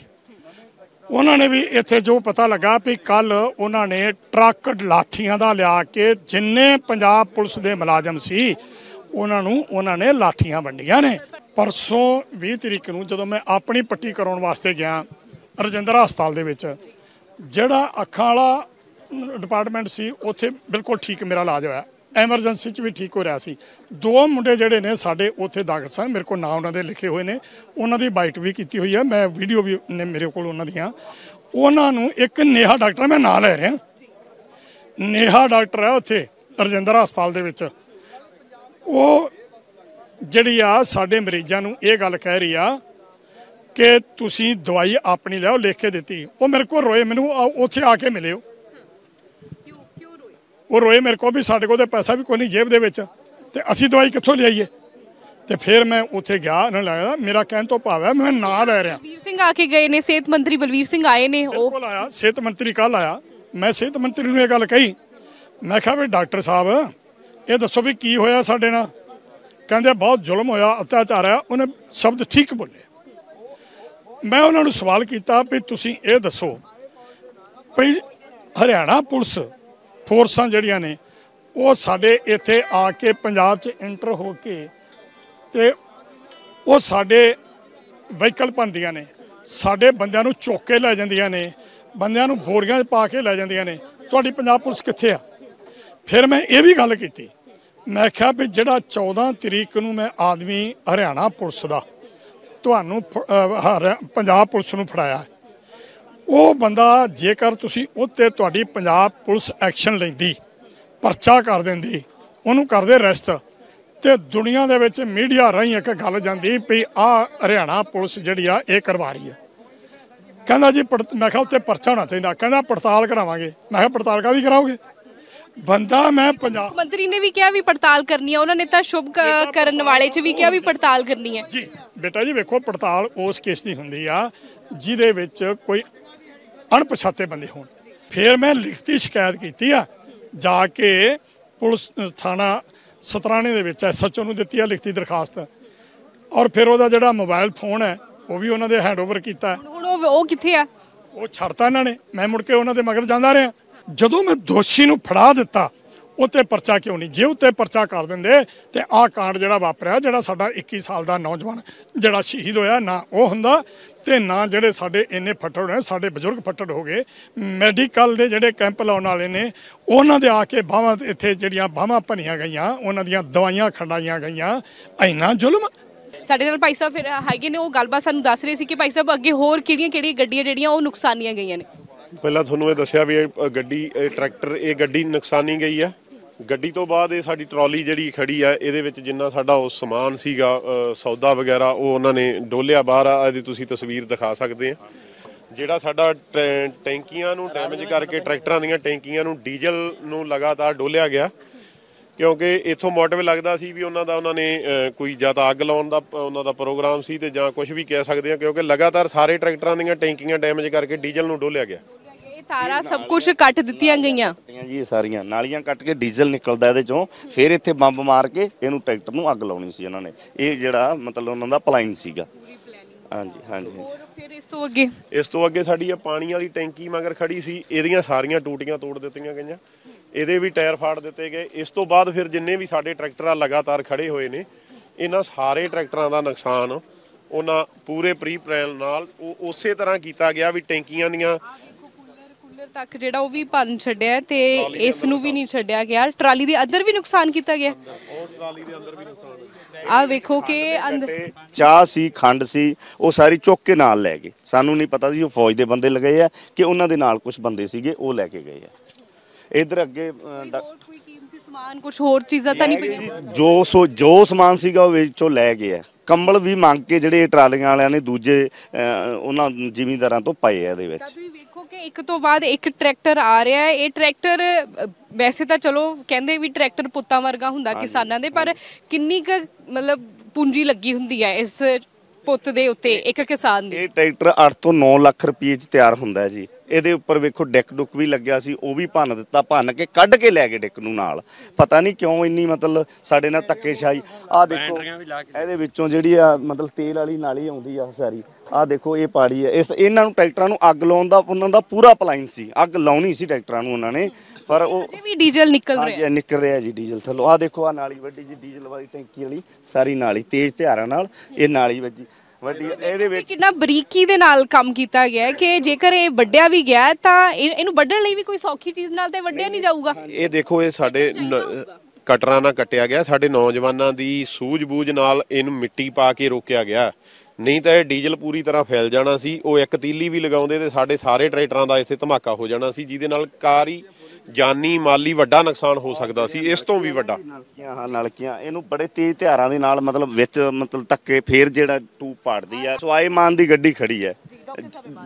ਉਹਨਾਂ ਨੇ ਵੀ ਇੱਥੇ ਜੋ ਪਤਾ ਲੱਗਾ ਵੀ ਕੱਲ ਉਹਨਾਂ ਨੇ ਟਰੱਕ ਲਾਠੀਆਂ ਦਾ ਲਿਆ ਕੇ ਜਿੰਨੇ ਪੰਜਾਬ ਪੁਲਿਸ ਦੇ ਮੁਲਾਜ਼ਮ ਸੀ, ਉਹਨਾਂ ਨੂੰ ਉਹਨਾਂ ਨੇ ਲਾਠੀਆਂ ਵੰਡੀਆਂ ਨੇ। ਪਰਸੋਂ 20 ਤਰੀਕ ਨੂੰ ਜਦੋਂ ਮੈਂ ਆਪਣੀ ਪੱਟੀ ਕਰਾਉਣ ਵਾਸਤੇ ਗਿਆ ਰਜਿੰਦਰਾ ਹਸਪਤਾਲ ਦੇ ਵਿੱਚ, ਜਿਹੜਾ ਅੱਖਾਂ ਵਾਲਾ ਡਿਪਾਰਟਮੈਂਟ ਸੀ, ਉੱਥੇ ਬਿਲਕੁਲ ਠੀਕ ਮੇਰਾ ਇਲਾਜ ਹੋਇਆ। ਐਮਰਜੈਂਸੀ 'ਚ ਵੀ ਠੀਕ ਹੋ ਰਿਹਾ ਸੀ। ਦੋ ਮੁੰਡੇ ਜਿਹੜੇ ਨੇ ਸਾਡੇ ਉੱਥੇ ਦਾਖਲ ਸਨ, ਮੇਰੇ ਕੋਲ ਨਾਂ ਉਹਨਾਂ ਦੇ ਲਿਖੇ ਹੋਏ ਨੇ। ਉਹਨਾਂ ਦੀ ਬਾਈਟ ਵੀ ਕੀਤੀ ਹੋਈ ਹੈ, ਮੈਂ ਵੀਡੀਓ ਵੀ ਨੇ ਮੇਰੇ ਕੋਲ ਉਹਨਾਂ ਦੀਆਂ। ਉਹਨਾਂ ਨੂੰ ਇੱਕ ਨੇਹਾ ਡਾਕਟਰ, ਮੈਂ ਨਾਂ ਲੈ ਰਿਹਾ। ਨੇਹਾ ਡਾਕਟਰ ਹੈ ਉੱਥੇ, ਰਜਿੰਦਰ ਹਸਪਤਾਲ ਦੇ ਵਿੱਚ। ਉਹ ਜਿਹੜੀ ਆ ਸਾਡੇ ਮਰੀਜ਼ਾਂ ਨੂੰ ਇਹ ਗੱਲ ਕਹਿ ਰਹੀ ਆ ਕਿ ਤੁਸੀਂ ਦਵਾਈ ਆਪਣੀ ਲਿਆਓ, ਲਿਖ ਕੇ ਦਿੱਤੀ। ਉਹ ਮੇਰੇ ਕੋਲ ਰੋਏ, ਮੈਨੂੰ ਉੱਥੇ ਆ ਕੇ ਮਿਲਿਓ। ਉਹ ਰੋਏ ਮੇਰੇ ਕੋਲ ਵੀ ਸਾਡੇ ਕੋਲ ਤੇ ਪੈਸਾ ਵੀ ਕੋਈ ਨਹੀਂ ਜੇਬ ਦੇ ਵਿੱਚ। ਤੇ ਅਸੀਂ ਦਵਾਈ ਕਿੱਥੋਂ ਲਿਆਈਏ? ਤੇ ਫਿਰ ਮੈਂ ਉੱਥੇ ਗਿਆ ਉਹਨਾਂ ਲੱਗਦਾ ਮੇਰਾ ਕਹਿਣ ਤੋਂ ਭਾਵ ਹੈ ਮੈਂ ਨਾਂ ਲੈ ਰਿਹਾ। ਬਲਵੀਰ ਸਿੰਘ ਆ ਕੇ ਗਏ ਨੇ ਸਿਹਤ ਮੰਤਰੀ ਬਲਵੀਰ ਸਿੰਘ ਆਏ ਨੇ ਉਹ ਬਿਲਕੁਲ ਆਇਆ ਸਿਹਤ ਮੰਤਰੀ ਕੱਲ ਆਇਆ। ਮੈਂ ਸਿਹਤ ਮੰਤਰੀ ਨੂੰ ਇਹ ਗੱਲ ਕਹੀ ਮੈਂ ਕਿਹਾ ਵੀ ਡਾਕਟਰ ਸਾਹਿਬ ਇਹ ਦੱਸੋ ਵੀ ਕੀ ਹੋਇਆ ਸਾਡੇ ਨਾਲ? ਕਹਿੰਦੇ ਬਹੁਤ ਜ਼ੁਲਮ ਹੋਇਆ ਅਤਿਆਚਾਰ ਆ ਉਹਨੇ ਸ਼ਬਦ ਠੀਕ ਬੋਲੇ। ਮੈਂ ਉਹਨਾਂ ਨੂੰ ਸਵਾਲ ਕੀਤਾ ਵੀ ਤੁਸੀਂ ਇਹ ਦੱਸੋ ਵੀ ਹਰਿਆਣਾ ਪੁਲਿਸ ਫੋਰਸਾਂ ਜਿਹੜੀਆਂ ਨੇ, ਉਹ ਸਾਡੇ ਇੱਥੇ ਆ ਕੇ ਪੰਜਾਬ 'ਚ ਇੰਟਰ ਹੋ ਕੇ ਤੇ ਉਹ ਸਾਡੇ ਵਹੀਕਲ ਭੰਦੀਆਂ ਨੇ। ਸਾਡੇ ਬੰਦਿਆਂ ਨੂੰ ਚੁੱਕ ਕੇ ਲੈ ਜਾਂਦੀਆਂ ਨੇ, ਬੰਦਿਆਂ ਨੂੰ ਬੋਰੀਆਂ 'ਚ ਪਾ ਕੇ ਲੈ ਜਾਂਦੀਆਂ ਨੇ। ਤੁਹਾਡੀ ਪੰਜਾਬ ਪੁਲਿਸ ਕਿੱਥੇ ਆ? ਫਿਰ ਮੈਂ ਇਹ ਵੀ ਗੱਲ ਕੀਤੀ। ਮੈਂ ਕਿਹਾ ਵੀ ਜਿਹੜਾ 14 ਤਰੀਕ ਨੂੰ ਮੈਂ ਆਦਮੀ ਹਰਿਆਣਾ ਪੁਲਿਸ ਦਾ, ਤੁਹਾਨੂੰ ਫ- ਪੰਜਾਬ ਪੁਲਿਸ ਨੂੰ ਫੜਾਇਆ ਉਹ ਬੰਦਾ ਜੇਕਰ ਤੁਸੀਂ ਉੱਤੇ ਤੁਹਾਡੀ ਪੰਜਾਬ ਪੁਲਿਸ ਐਕਸ਼ਨ ਲੈਂਦੀ ਪਰਚਾ ਕਰ ਦਿੰਦੀ ਉਹਨੂੰ ਕਰਦੇ ਅਰੈਸਟ ਤੇ ਦੁਨੀਆ ਦੇ ਵਿੱਚ ਮੀਡੀਆ ਰਾਹੀਂ ਇੱਕ ਗੱਲ ਜਾਂਦੀ ਵੀ ਆ ਹਰਿਆਣਾ ਪੁਲਿਸ ਜਿਹੜੀ ਆ ਇਹ ਕਰਵਾ ਰਹੀ ਹੈ। ਕਹਿੰਦਾ ਜੀ ਮੈਂ ਕਿਹਾ ਉੱਤੇ ਪਰਚਾ ਹੋਣਾ ਚਾਹੀਦਾ। ਕਹਿੰਦਾ ਪੜਤਾਲ ਕਰਾਵਾਂਗੇ। ਮੈਂ ਕਿਹਾ ਪੜਤਾਲ ਕਾਦੀ ਕਰਾਓਗੇ? ਬੰਦਾ ਮੈਂ ਪੰਜਾਬ ਮੰਤਰੀ ਨੇ ਵੀ ਕਿਹਾ ਵੀ ਪੜਤਾਲ ਕਰਨੀ ਹੈ ਉਹਨਾਂ ਨੇ ਤਾਂ ਸ਼ੁਭ ਕਰਨ ਵਾਲੇ ਚ ਵੀ ਕਿਹਾ ਵੀ ਪੜਤਾਲ ਕਰਨੀ ਹੈ। ਜੀ ਬੇਟਾ ਜੀ ਵੇਖੋ ਪੜਤਾਲ ਉਸ ਕੇਸ ਦੀ ਹੁੰਦੀ ਆ ਜਿਹਦੇ ਵਿੱਚ ਕੋਈ ਅਣਪਛਾਤੇ ਬੰਦੇ ਹੋਣ। ਫਿਰ ਮੈਂ ਲਿਖਤੀ ਸ਼ਿਕਾਇਤ ਕੀਤੀ ਆ ਜਾ ਕੇ ਪੁਲਿਸ ਥਾਣਾ ਸਤਰਾਣੇ ਦੇ ਵਿੱਚ ਐਸਐਚਓ ਨੂੰ ਦਿੱਤੀ ਆ ਲਿਖਤੀ ਦਰਖਾਸਤ। ਔਰ ਫਿਰ ਉਹਦਾ ਜਿਹੜਾ ਮੋਬਾਈਲ ਫੋਨ ਹੈ ਉਹ ਵੀ ਉਹਨਾਂ ਦੇ ਹੈਂਡਓਵਰ ਕੀਤਾ। ਹੁਣ ਉਹ ਉਹ ਕਿੱਥੇ ਆ? ਉਹ ਛੱਡਤਾ ਇਹਨਾਂ ਨੇ। ਮੈਂ ਮੁੜ ਕੇ ਉਹਨਾਂ ਦੇ ਮਗਰ ਜਾਂਦਾ ਰਿਹਾ। ਜਦੋਂ ਮੈਂ ਦੋਸ਼ੀ ਨੂੰ ਫੜਾ ਦਿੱਤਾ ਉੱਤੇ ਪਰਚਾ ਕਿਉਂ ਨਹੀਂ? ਜੇ ਉੱਤੇ ਪਰਚਾ ਕਰ ਦਿੰਦੇ ਤੇ ਆਹ ਕਾਂਡ ਜਿਹੜਾ ਵਾਪਰਿਆ ਜਿਹੜਾ ਸਾਡਾ 21 ਸਾਲ ਦਾ ਨੌਜਵਾਨ ਜਿਹੜਾ ਸ਼ਹੀਦ ਹੋਇਆ ਨਾ ਉਹ ਹੁੰਦਾ ਤੇ ਨਾ ਜਿਹੜੇ ਸਾਡੇ ਇੰਨੇ ਫੱਟੜ ਹੋਏ ਸਾਡੇ ਬਜ਼ੁਰਗ ਫੱਟੜ ਹੋ ਗਏ ਮੈਡੀਕਲ ਦੇ ਜਿਹੜੇ ਕੈਂਪ ਲਾਉਣ ਵਾਲੇ ਨੇ ਉਹਨਾਂ ਦੇ ਆ ਕੇ ਬਾਹਾਂ ਇੱਥੇ ਜਿਹੜੀਆਂ ਬਾਹਾਂ ਭੰਨੀਆਂ ਗਈਆਂ ਉਹਨਾਂ ਦੀਆਂ ਦਵਾਈਆਂ ਖੰਡਾਈਆਂ ਗਈਆਂ ਇੰਨਾ ਜ਼ੁਲਮ? ਸਾਡੇ ਨਾਲ ਭਾਈ ਸਾਹਿਬ ਫਿਰ ਹੈਗੇ ਨੇ ਉਹ ਗੱਲਬਾਤ ਸਾਨੂੰ ਦੱਸ ਰਹੇ ਸੀ ਕਿ ਭਾਈ ਸਾਹਿਬ ਅੱਗੇ ਹੋਰ ਕਿਹੜੀਆਂ ਕਿਹੜੀਆਂ ਗੱਡੀਆਂ ਜਿਹੜੀਆਂ ਉਹ ਨੁਕਸਾਨੀਆਂ ਗਈਆਂ ਨੇ? ਪਹਿਲਾਂ ਤੁਹਾਨੂੰ ਇਹ ਦੱਸਿਆ ਵੀ ਇਹ ਗੱਡੀ ਇਹ ਟਰੈਕਟਰ ਇਹ ਗੱਡੀ ਨੁਕਸਾਨੀ ਗਈ ਆ। ਗੱਡੀ ਤੋਂ ਬਾਅਦ ਇਹ ਸਾਡੀ ਟਰਾਲੀ ਜਿਹੜੀ ਖੜੀ ਆ ਇਹਦੇ ਵਿੱਚ ਜਿੰਨਾ ਸਾਡਾ ਉਹ ਸਮਾਨ ਸੀਗਾ ਅ, ਸੌਦਾ ਵਗੈਰਾ ਉਹ ਉਹਨਾਂ ਨੇ ਡੋਲਿਆ ਬਾਹਰ ਆ। ਇਹਦੀ ਤੁਸੀਂ ਤਸਵੀਰ ਦਿਖਾ ਸਕਦੇ ਆ। ਜਿਹੜਾ ਸਾਡਾ ਟੈ- ਟੈਂਕੀਆਂ ਨੂੰ ਡੈਮੇਜ ਕਰਕੇ ਟਰੈਕਟਰਾਂ ਦੀਆਂ ਟੈਂਕੀਆਂ ਨੂੰ ਡੀਜ਼ਲ ਨੂੰ ਲਗਾਤਾਰ ਡੋਲਿਆ ਗਿਆ। ਕਿਉਂਕਿ ਇਥੋਂ ਮੋਟਿਵ ਲੱਗਦਾ ਸੀ ਵੀ ਉਹਨਾਂ ਦਾ ਉਹਨਾਂ ਨੇ ਅ, ਕੋਈ ਜਾਂ ਤਾਂ ਅੱਗ ਲਾਉਣ ਦਾ ਪ- ਉਹਨਾਂ ਦਾ ਪ੍ਰੋਗਰਾਮ ਸੀ ਤੇ ਜਾਂ ਕੁਝ ਵੀ ਕਹਿ ਸਕਦੇ ਆ ਕਿਉਂਕਿ ਲਗਾਤਾਰ ਸਾਰੇ ਟਰੈਕਟਰਾਂ ਦੀਆਂ ਟੈਂਕੀਆਂ ਡੈਮੇਜ ਕਰਕੇ ਡੀਜ਼ਲ ਨੂੰ ਡੋਲਿਆ ਗਿਆ। ਇਹ ਤਾਰਾਂ ਸਭ ਕੁਝ ਕੱਟ ਦਿੱਤੀਆਂ ਗਈਆਂ। ਕੱਟੀਆਂ ਜੀ ਇਹ ਸਾਰੀਆਂ। ਨਾਲੀਆਂ ਕੱਟ ਕੇ ਡੀਜ਼ਲ ਨਿਕਲਦਾ ਇਹਦੇ ਚੋਂ ਫਿਰ ਇੱਥੇ ਬੰਬ ਮਾਰ ਕੇ ਇਹਨੂੰ ਟਰੈਕਟਰ ਨੂੰ ਅੱਗ ਲਾਉਣੀ ਸੀ ਇਹਨਾਂ ਨੇ। ਇਹ ਜਿਹੜਾ ਮਤਲਬ ਉਹਨਾਂ ਦਾ ਪਲਾਨ ਸੀਗਾ। ਹਾਂਜੀ ਹਾਂਜੀ ਹਾਂਜੀ। ਫਿਰ ਇਸ ਤੋਂ ਅੱਗੇ? ਇਸ ਤੋਂ ਅੱਗੇ ਸਾਡੀ ਇਹ ਪਾਣੀ ਵਾਲੀ ਟੈਂਕੀ ਮਗਰ ਖੜੀ ਸੀ ਇਹਦੀਆਂ ਸਾਰੀਆਂ ਟੂਟੀਆਂ ਤੋੜ ਦਿੱਤੀਆਂ ਗਈਆਂ। ਇਹਦੇ ਵੀ ਟਾਇਰ ਫਾੜ ਦਿੱਤੇ ਗਏ। ਇਸ ਤੋਂ ਬਾਅਦ ਫਿਰ ਜਿੰਨੇ ਵੀ ਸਾਡੇ ਟਰੈਕਟਰ ਆ ਲਗਾਤਾਰ ਖੜੇ ਹੋਏ ਨੇ ਇਹਨਾਂ ਸਾਰੇ ਟਰੈਕਟਰਾਂ ਦਾ ਨੁਕਸਾਨ ਉਹਨਾਂ ਪੂਰੇ ਪ੍ਰੀ ਪਲਾਨ ਨਾਲ ਉਹ ਉਸੇ ਤਰ੍ਹਾਂ ਕੀਤਾ ਗਿਆ ਵੀ ਟੈਂਕੀਆਂ ਦੀਆਂ ਕੂਲਰ ਤੱਕ ਜਿਹੜਾ ਉਹ ਵੀ ਭੰਨ ਛੱਡਿਆ ਹੈ ਤੇ ਇਸ ਨੂੰ ਵੀ ਨਹੀਂ ਛੱਡਿਆ ਗਿਆ। ਟਰਾਲੀ ਦੇ ਅੰਦਰ ਵੀ ਨੁਕਸਾਨ ਕੀਤਾ ਗਿਆ। ਉਹ ਟਰਾਲੀ ਦੇ ਅੰਦਰ ਵੀ ਨੁਕਸਾਨ ਆ ਵੇਖੋ ਕਿ ਅੰਦਰ ਚਾਹ ਸੀ ਖੰਡ ਸੀ ਉਹ ਸਾਰੀ ਚੁੱਕ ਕੇ ਨਾਲ ਲੈ ਗਏ। ਸਾਨੂੰ ਨਹੀਂ ਪਤਾ ਸੀ ਉਹ ਫੌਜ ਦੇ ਬੰਦੇ ਲਗਏ ਆ ਕਿ ਉਹਨਾਂ ਦੇ ਨਾਲ ਕੁਝ ਬੰਦੇ ਸੀਗੇ ਉਹ ਲੈ ਕੇ ਗਏ ਆ। ਇਧਰ ਅੱਗੇ ਅ, ਡਾ- ਹੋਰ ਕੋਈ ਕੀਮਤੀ ਸਮਾਨ ਕੁਝ ਹੋਰ ਚੀਜ਼ਾਂ ਤਾਂ ਨਹੀਂ ਪਈਆਂ? ਜੋ ਸੋ ਜੋ ਸਮਾਨ ਸੀਗਾ ਉਹ ਵਿੱਚੋਂ ਲੈ ਗਏ ਆ ਕੰਬਲ ਵੀ ਮੰਗ ਕੇ ਜਿਹੜੇ ਟਰਾਲੀਆਂ ਵਾਲਿਆਂ ਨੇ ਦੂਜੇ ਉਹਨਾਂ ਜ਼ਿਮੀਂਦਾਰਾਂ ਤੋਂ ਪਏ ਆ ਇਹਦੇ ਵਿੱਚ। ਇੱਕ ਤੋਂ ਬਾਅਦ ਇੱਕ ਟਰੈਕਟਰ ਆ ਰਿਹਾ ਹੈ। ਇਹ ਟਰੈਕਟਰ ਅ, ਵੈਸੇ ਤਾਂ ਚਲੋ ਕਹਿੰਦੇ ਵੀ ਟਰੈਕਟਰ ਪੁੱਤਾਂ ਵਰਗਾ ਹੁੰਦਾ ਕਿਸਾਨਾਂ ਦੇ ਪਰ ਕਿੰਨੀ ਕੁ ਮਤਲਬ ਪੂੰਜੀ ਲੱਗੀ ਹੁੰਦੀ ਹੈ ਇਸ ਪੁੱਤ ਦੇ ਉੱਤੇ ਇੱਕ ਕਿਸਾਨ ਦੀ? ਇਹ ਟਰੈਕਟਰ 8 ਤੋਂ 9 ਲੱਖ ਰੁਪਏ ਚ ਤਿਆਰ ਹੁੰਦਾ ਹੈ ਜੀ। ਇਹਦੇ ਉੱਪਰ ਵੇਖੋ ਡੈਕ ਡੁੱਕ ਵੀ ਲੱਗਿਆ ਸੀ ਉਹ ਵੀ ਭੰਨ ਦਿੱਤਾ ਭੰਨ ਕੇ ਕੱਢ ਕੇ ਲੈ ਗਏ ਡੈਕ ਨੂੰ ਨਾਲ। ਪਤਾ ਨਹੀਂ ਕਿਉਂ ਇੰਨੀ ਮਤਲਬ ਸਾਡੇ ਨਾਲ ਧੱਕੇਸ਼ਾਹੀ। ਆਹ ਦੇਖੋ ਇਹਦੇ ਵਿੱਚੋਂ ਜਿਹੜੀ ਆ ਮਤਲਬ ਤੇਲ ਵਾਲੀ ਨਾਲੀ ਆਉਂਦੀ ਆ ਸਾਰੀ ਆਹ ਦੇਖੋ ਇਹ ਪਾੜੀ ਹੈ ਇਸ ਇਹਨਾਂ ਨੂੰ ਟਰੈਕਟਰਾਂ ਨੂੰ ਅੱਗ ਲਾਉਣ ਦਾ ਉਹਨਾਂ ਦਾ ਪੂਰਾ ਪਲਾਨ ਸੀ। ਅੱਗ ਲਾਉਣੀ ਸੀ ਟਰੈਕਟਰਾਂ ਨੂੰ ਉਹਨਾਂ ਨੇ ਪਰ ਉਹ ਅਜੇ ਵੀ ਡੀਜ਼ਲ ਨਿਕਲ ਰਿਹਾ। ਹਾਂਜੀ ਨਿਕਲ ਰਿਹਾ ਜੀ ਡੀਜ਼ਲ ਥੱਲੋਂ। ਆਹ ਦੇਖੋ ਆ ਨਾਲੀ ਵੱਡੀ ਜੀ ਡੀਜ਼ਲ ਵਾਲੀ ਟੈਂਕੀ ਵਾਲੀ ਸਾਰੀ ਨਾਲੀ ਤੇਜ਼ ਧਿਆਰਾਂ ਨਾਲ ਇਹ ਨਾਲੀ ਵੱਜੀ। ਵੱਡੀ ਇਹਦੇ ਵਿੱਚ ਕਿੰਨਾ ਬਰੀਕੀ ਦੇ ਨਾਲ ਕੰਮ ਕੀਤਾ ਗਿਆ ਹੈ ਕਿ ਜੇਕਰ ਇਹ ਵੱਡਿਆ ਵੀ ਗਿਆ ਹੈ ਤਾਂ ਇਹ- ਇਹਨੂੰ ਵੱਢਣ ਲਈ ਵੀ ਕੋਈ ਸੌਖੀ ਚੀਜ਼ ਨਾਲ ਤੇ ਵੱਢਿਆ ਨਹੀਂ ਜਾਊਗਾ। ਇਹ ਦੇਖੋ ਇਹ ਸਾਡੇ ਨ- ਕਟਰਾਂ ਨਾਲ ਕੱਟਿਆ ਗਿਆ। ਸਾਡੇ ਨੌਜਵਾਨਾਂ ਦੀ ਸੂਝ-ਬੂਝ ਨਾਲ ਇਹਨੂੰ ਮਿੱਟੀ ਪਾ ਕੇ ਰੋਕਿਆ ਗਿਆ। ਨਹੀਂ ਤਾਂ ਇਹ ਡੀਜ਼ਲ ਪੂਰੀ ਤਰ੍ਹਾਂ ਫੈਲ ਜਾਣਾ ਸੀ। ਉਹ ਇੱਕ ਤੀਲੀ ਵੀ ਲਗਾਉਂਦੇ ਤੇ ਸਾਡੇ ਸਾਰੇ ਟਰੈਕਟਰਾਂ ਦਾ ਇੱਥੇ ਧਮਾਕਾ ਹੋ ਜਾਣਾ ਸੀ ਜਿਹਦੇ ਨਾਲ ਕਾਰੀ ਜਾਨੀ ਮਾਲੀ ਵੱਡਾ ਨੁਕਸਾਨ ਹੋ ਸਕਦਾ ਸੀ ਇਸ ਤੋਂ ਵੀ ਵੱਡਾ। ਨਲਕੀਆਂ ਹਾਂ ਨਲਕੀਆਂ। ਇਹਨੂੰ ਬੜੇ ਤੇਜ਼ ਧਿਆਰਾਂ ਦੇ ਨਾਲ ਮਤਲਬ ਵਿੱਚ ਮਤਲਬ ਧੱਕੇ ਫੇਰ ਜਿਹੜਾ ਟੂਬ ਪਾੜਦੀ ਆ। ਸਵਾਈਮਾਨ ਦੀ ਗੱਡੀ ਖੜੀ ਹੈ।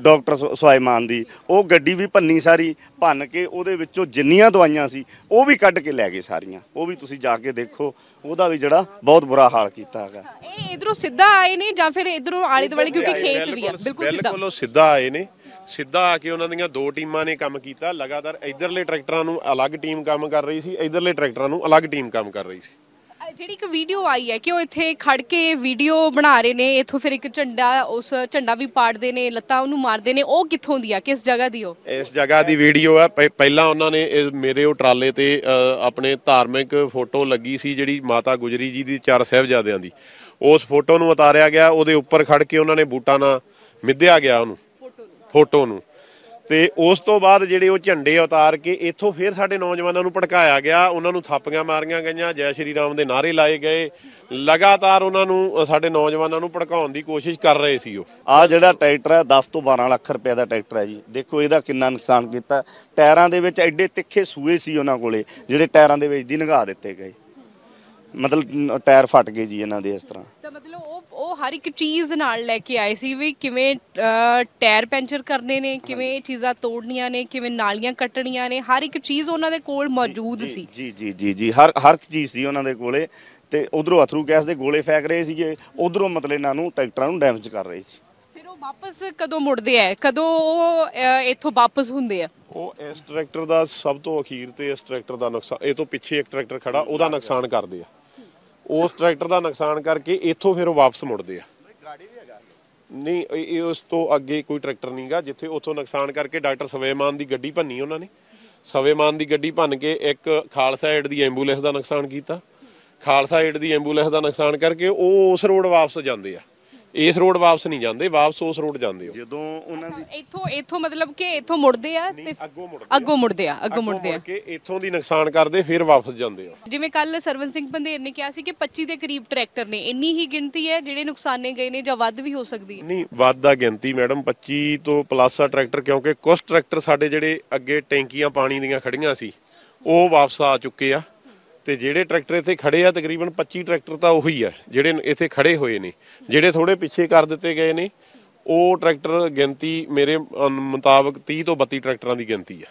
ਡਾਕਟਰ ਸਵਾਈਮਾਨ ਦੀ। ਉਹ ਗੱਡੀ ਵੀ ਭੰਨੀ ਸਾਰੀ ਭੰਨ ਕੇ ਉਹਦੇ ਵਿੱਚੋਂ ਜਿੰਨੀਆਂ ਦਵਾਈਆਂ ਸੀ ਉਹ ਵੀ ਕੱਢ ਕੇ ਲੈ ਗਏ ਸਾਰੀਆਂ। ਉਹ ਵੀ ਤੁਸੀਂ ਜਾ ਕੇ ਦੇਖੋ ਉਹਦਾ ਵੀ ਜਿਹੜਾ ਬਹੁਤ ਬੁਰਾ ਹਾਲ ਕੀਤਾ ਹੈਗਾ। ਇਹ ਇਧਰੋਂ ਸਿੱਧਾ ਆਏ ਨੇ ਜਾਂ ਫਿਰ ਇਧਰੋਂ ਆਲੇ ਦੁਆਲੇ ਕਿਉਂਕਿ ਖੇਤ ਵੀ ਆ। ਬਿਲਕੁਲ ਸਿੱਧਾ। ਬਿਲਕੁਲ ਸਿੱਧਾ ਆਏ ਨੇ। ਸਿੱਧਾ ਆ ਕੇ ਉਹਨਾਂ ਦੀਆਂ ਦੋ ਟੀਮਾਂ ਨੇ ਕੰਮ ਕੀਤਾ। ਲਗਾਤਾਰ ਇਧਰਲੇ ਟਰੈਕਟਰਾਂ ਨੂੰ ਅਲੱਗ ਟੀਮ ਕੰਮ ਕਰ ਰਹੀ ਸੀ ਇਧਰਲੇ ਟਰੈਕਟਰਾਂ ਨੂੰ ਅਲੱਗ ਟੀਮ ਕੰਮ ਕਰ ਰਹੀ ਸੀ। ਜਿਹੜੀ ਇੱਕ ਵੀਡੀਓ ਆਈ ਹੈ ਕਿ ਉਹ ਇੱਥੇ ਖੜ ਕੇ ਵੀਡੀਓ ਬਣਾ ਰਹੇ ਨੇ ਇੱਥੋਂ ਫਿਰ ਇੱਕ ਝੰਡਾ ਉਸ ਝੰਡਾ ਵੀ ਪਾੜਦੇ ਨੇ ਲੱਤਾਂ ਉਹਨੂੰ ਮਾਰਦੇ ਨੇ ਉਹ ਕਿੱਥੋਂ ਦੀ ਆ? ਕਿਸ ਜਗ੍ਹਾ ਦੀ ਉਹ? ਇਸ ਜਗ੍ਹਾ ਦੀ ਵੀਡੀਓ ਪਹਿ- ਪਹਿਲਾਂ ਉਹਨਾਂ ਨੇ ਮੇਰੇ ਉਹ ਟਰਾਲੇ ਤੇ ਆਪਣੇ ਧਾਰਮਿਕ ਫੋਟੋ ਲੱਗੀ ਸੀ ਜਿਹੜੀ ਮਾਤਾ ਗੁਜਰੀ ਜੀ ਦੀ ਚਾਰ ਸਾਹਿਬਜ਼ਾਦਿਆਂ ਦੀ। ਉਸ ਫੋਟੋ ਨੂੰ ਉਤਾਰਿਆ ਗਿਆ ਉਹਦੇ ਉੱਪਰ ਖੜ ਕੇ ਉਹਨਾਂ ਨੇ ਬੂਟਾਂ ਨਾਲ ਮਿੱਧਿਆ ਗਿਆ ਉਹਨੂੰ। ਫੋਟੋ ਨੂੰ। ਤੇ ਉਸ ਤੋਂ ਬਾਅਦ ਜਿਹੜੇ ਉਹ ਝੰਡੇ ਉਤਾਰ ਕੇ ਇੱਥੋਂ ਫਿਰ ਸਾਡੇ ਨੌਜਵਾਨਾਂ ਨੂੰ ਭੜਕਾਇਆ ਗਿਆ। ਉਹਨਾਂ ਨੂੰ ਥਾਪੀਆਂ ਮਾਰੀਆਂ ਗਈਆਂ। ਜੈ ਸ਼੍ਰੀ ਰਾਮ ਦੇ ਨਾਅਰੇ ਲਾਏ ਗਏ। ਲਗਾਤਾਰ ਉਹਨਾਂ ਨੂੰ ਸਾਡੇ ਨੌਜਵਾਨਾਂ ਨੂੰ ਭੜਕਾਉਣ ਦੀ ਕੋਸ਼ਿਸ਼ ਕਰ ਰਹੇ ਸੀ ਉਹ। ਆ ਜਿਹੜਾ ਟਰੈਕਟਰ ਹੈ 10 ਤੋਂ 12 ਲੱਖ ਰੁਪਏ ਦਾ ਟਰੈਕਟਰ ਹੈ ਜੀ। ਦੇਖੋ ਇਹਦਾ ਕਿੰਨਾ ਨੁਕਸਾਨ ਕੀਤਾ। ਟਾਇਰਾਂ ਦੇ ਵਿੱਚ ਐਡੇ ਤਿੱਖੇ ਸੂਏ ਸੀ ਉਹਨਾਂ ਕੋਲੇ, ਜਿਹੜੇ ਟਾਇਰਾਂ ਦੇ ਵਿੱਚ ਦੀ ਨਿਗਾਹ ਦਿੱਤੇ ਗਏ। ਮਤਲਬ ਟਾਇਰ ਫਟ ਗਏ ਜੀ ਇਹਨਾਂ ਦੇ ਇਸ ਤਰ੍ਹਾਂ। ਤਾਂ ਮਤਲਬ ਉਹ ਉਹ ਹਰ ਇੱਕ ਚੀਜ਼ ਨਾਲ ਲੈ ਕੇ ਆਏ ਸੀ ਵੀ ਕਿਵੇਂ ਟਾਇਰ ਪੈਂਚਰ ਕਰਨੇ ਨੇ ਕਿਵੇਂ ਇਹ ਚੀਜ਼ਾਂ ਤੋੜਨੀਆਂ ਨੇ ਕਿਵੇਂ ਨਾਲੀਆਂ ਕੱਟਣੀਆਂ ਨੇ ਹਰ ਇੱਕ ਚੀਜ਼ ਉਹਨਾਂ ਦੇ ਕੋਲ ਮੌਜੂਦ ਸੀ। ਜੀ ਜੀ ਜੀ ਜੀ ਹਰ ਹਰ ਇੱਕ ਚੀਜ਼ ਸੀ ਉਹਨਾਂ ਦੇ ਕੋਲੇ ਤੇ ਉਧਰੋਂ ਅਥਰੂ ਗੈਸ ਦੇ ਗੋਲੇ ਫੈਕ ਰਹੇ ਸੀਗੇ ਉਧਰੋਂ ਮਤਲਬ ਇਹਨਾਂ ਨੂੰ ਟਰੈਕਟਰਾਂ ਨੂੰ ਡੈਮੇਜ ਕਰ ਰਹੇ ਸੀ। ਫਿਰ ਉਹ ਵਾਪਸ ਕਦੋਂ ਮੁੜਦੇ ਆ? ਕਦੋਂ ਉਹ ਅਹ, ਇੱਥੋਂ ਵਾਪਸ ਹੁੰਦੇ ਆ? ਉਹ ਇਸ ਟਰੈਕਟਰ ਦਾ ਸਭ ਤੋਂ ਅਖੀਰ ਤੇ ਇਸ ਟਰੈਕਟਰ ਦਾ ਨੁਕਸਾਨ ਇਹ ਤੋਂ ਪਿੱਛੇ ਇੱਕ ਟਰੈਕਟਰ ਖੜਾ ਉਹਦਾ ਨੁਕਸਾਨ ਕਰਦੇ ਆ। ਉਸ ਟਰੈਕਟਰ ਦਾ ਨੁਕਸਾਨ ਕਰਕੇ ਇੱਥੋਂ ਫਿਰ ਉਹ ਵਾਪਸ ਮੁੜਦੇ ਆ। ਨਹੀਂ ਇਹ ਉਸ ਤੋਂ ਅੱਗੇ ਕੋਈ ਟਰੈਕਟਰ ਨਹੀਂਗਾ ਜਿੱਥੇ ਉੱਥੋਂ ਨੁਕਸਾਨ ਕਰਕੇ ਡਾਕਟਰ ਸਵੇਮਾਨ ਦੀ ਗੱਡੀ ਭੰਨੀ ਉਹਨਾਂ ਨੇ। ਸਵੇਮਾਨ ਦੀ ਗੱਡੀ ਭੰਨ ਕੇ ਇੱਕ ਖਾਲਸਾ ਏਡ ਦੀ ਐਂਬੂਲੈਂਸ ਦਾ ਨੁਕਸਾਨ ਕੀਤਾ। ਖਾਲਸਾ ਏਡ ਦੀ ਐਂਬੂਲੈਂਸ ਦਾ ਨੁਕਸਾਨ ਕਰਕੇ ਉਹ ਉਸ ਰੋਡ ਵਾਪਸ ਜਾਂਦੇ ਆ। ਇਸ ਰੋਡ ਵਾਪਸ ਨਹੀਂ ਜਾਂਦੇ ਵਾਪਸ ਉਸ ਰੋਡ ਜਾਂਦੇ ਹੋ। ਜਦੋਂ ਉਹਨਾਂ ਦੀ ਇੱਥੋਂ ਇੱਥੋਂ ਮਤਲਬ ਕਿ ਇੱਥੋਂ ਮੁੜਦੇ ਆ ਤੇ ਅੱਗੋਂ ਮੁੜਦੇ ਅੱਗੋਂ ਮੁੜਦੇ ਆ ਅੱਗੋਂ ਮੁੜਦੇ ਆ। ਕੇ ਇੱਥੋਂ ਦੀ ਨੁਕਸਾਨ ਕਰਦੇ ਫਿਰ ਵਾਪਸ ਜਾਂਦੇ ਆ ਜਿਵੇਂ ਕੱਲ ਸਰਵਨ ਸਿੰਘ ਬੰਦੇਰ ਨੇ ਕਿਹਾ ਸੀ ਕਿ 25 ਦੇ ਕਰੀਬ ਟਰੈਕਟਰ ਨੇ ਇੰਨੀ ਹੀ ਗਿਣਤੀ ਹੈ ਜਿਹੜੇ ਨੁਕਸਾਨੇ ਗਏ ਨੇ ਜਾਂ ਵੱਧ ਵੀ ਹੋ ਸਕਦੀ ਹੈ। ਨਹੀਂ ਵੱਧ ਆ ਗਿਣਤੀ ਮੈਡਮ 25 ਤੋਂ ਪਲੱਸ ਆ ਟਰੈਕਟਰ ਕਿਉਂਕਿ ਕੁਝ ਟਰੈਕਟਰ ਸਾਡੇ ਜਿਹੜੇ ਅੱਗੇ ਟੈਂਕੀਆਂ ਪਾਣੀ ਦੀਆਂ ਖੜੀਆਂ ਸੀ ਉਹ ਵਾਪਸ ਆ ਚੁੱਕੇ ਆ। ਤੇ ਜਿਹੜੇ ਟਰੈਕਟਰ ਇੱਥੇ ਖੜੇ ਆ ਤਕਰੀਬਨ 25 ਟਰੈਕਟਰ ਤਾਂ ਉਹੀ ਆ, ਜਿਹੜੇ ਇੱਥੇ ਖੜੇ ਹੋਏ ਨੇ। ਜਿਹੜੇ ਥੋੜੇ ਪਿੱਛੇ ਕਰ ਦਿੱਤੇ ਗਏ ਨੇ, ਉਹ ਟਰੈਕਟਰ ਗਿਣਤੀ ਮੇਰੇ ਮੁਤਾਬਕ 30 ਤੋਂ 32 ਟਰੈਕਟਰਾਂ ਦੀ ਗਿਣਤੀ ਆ।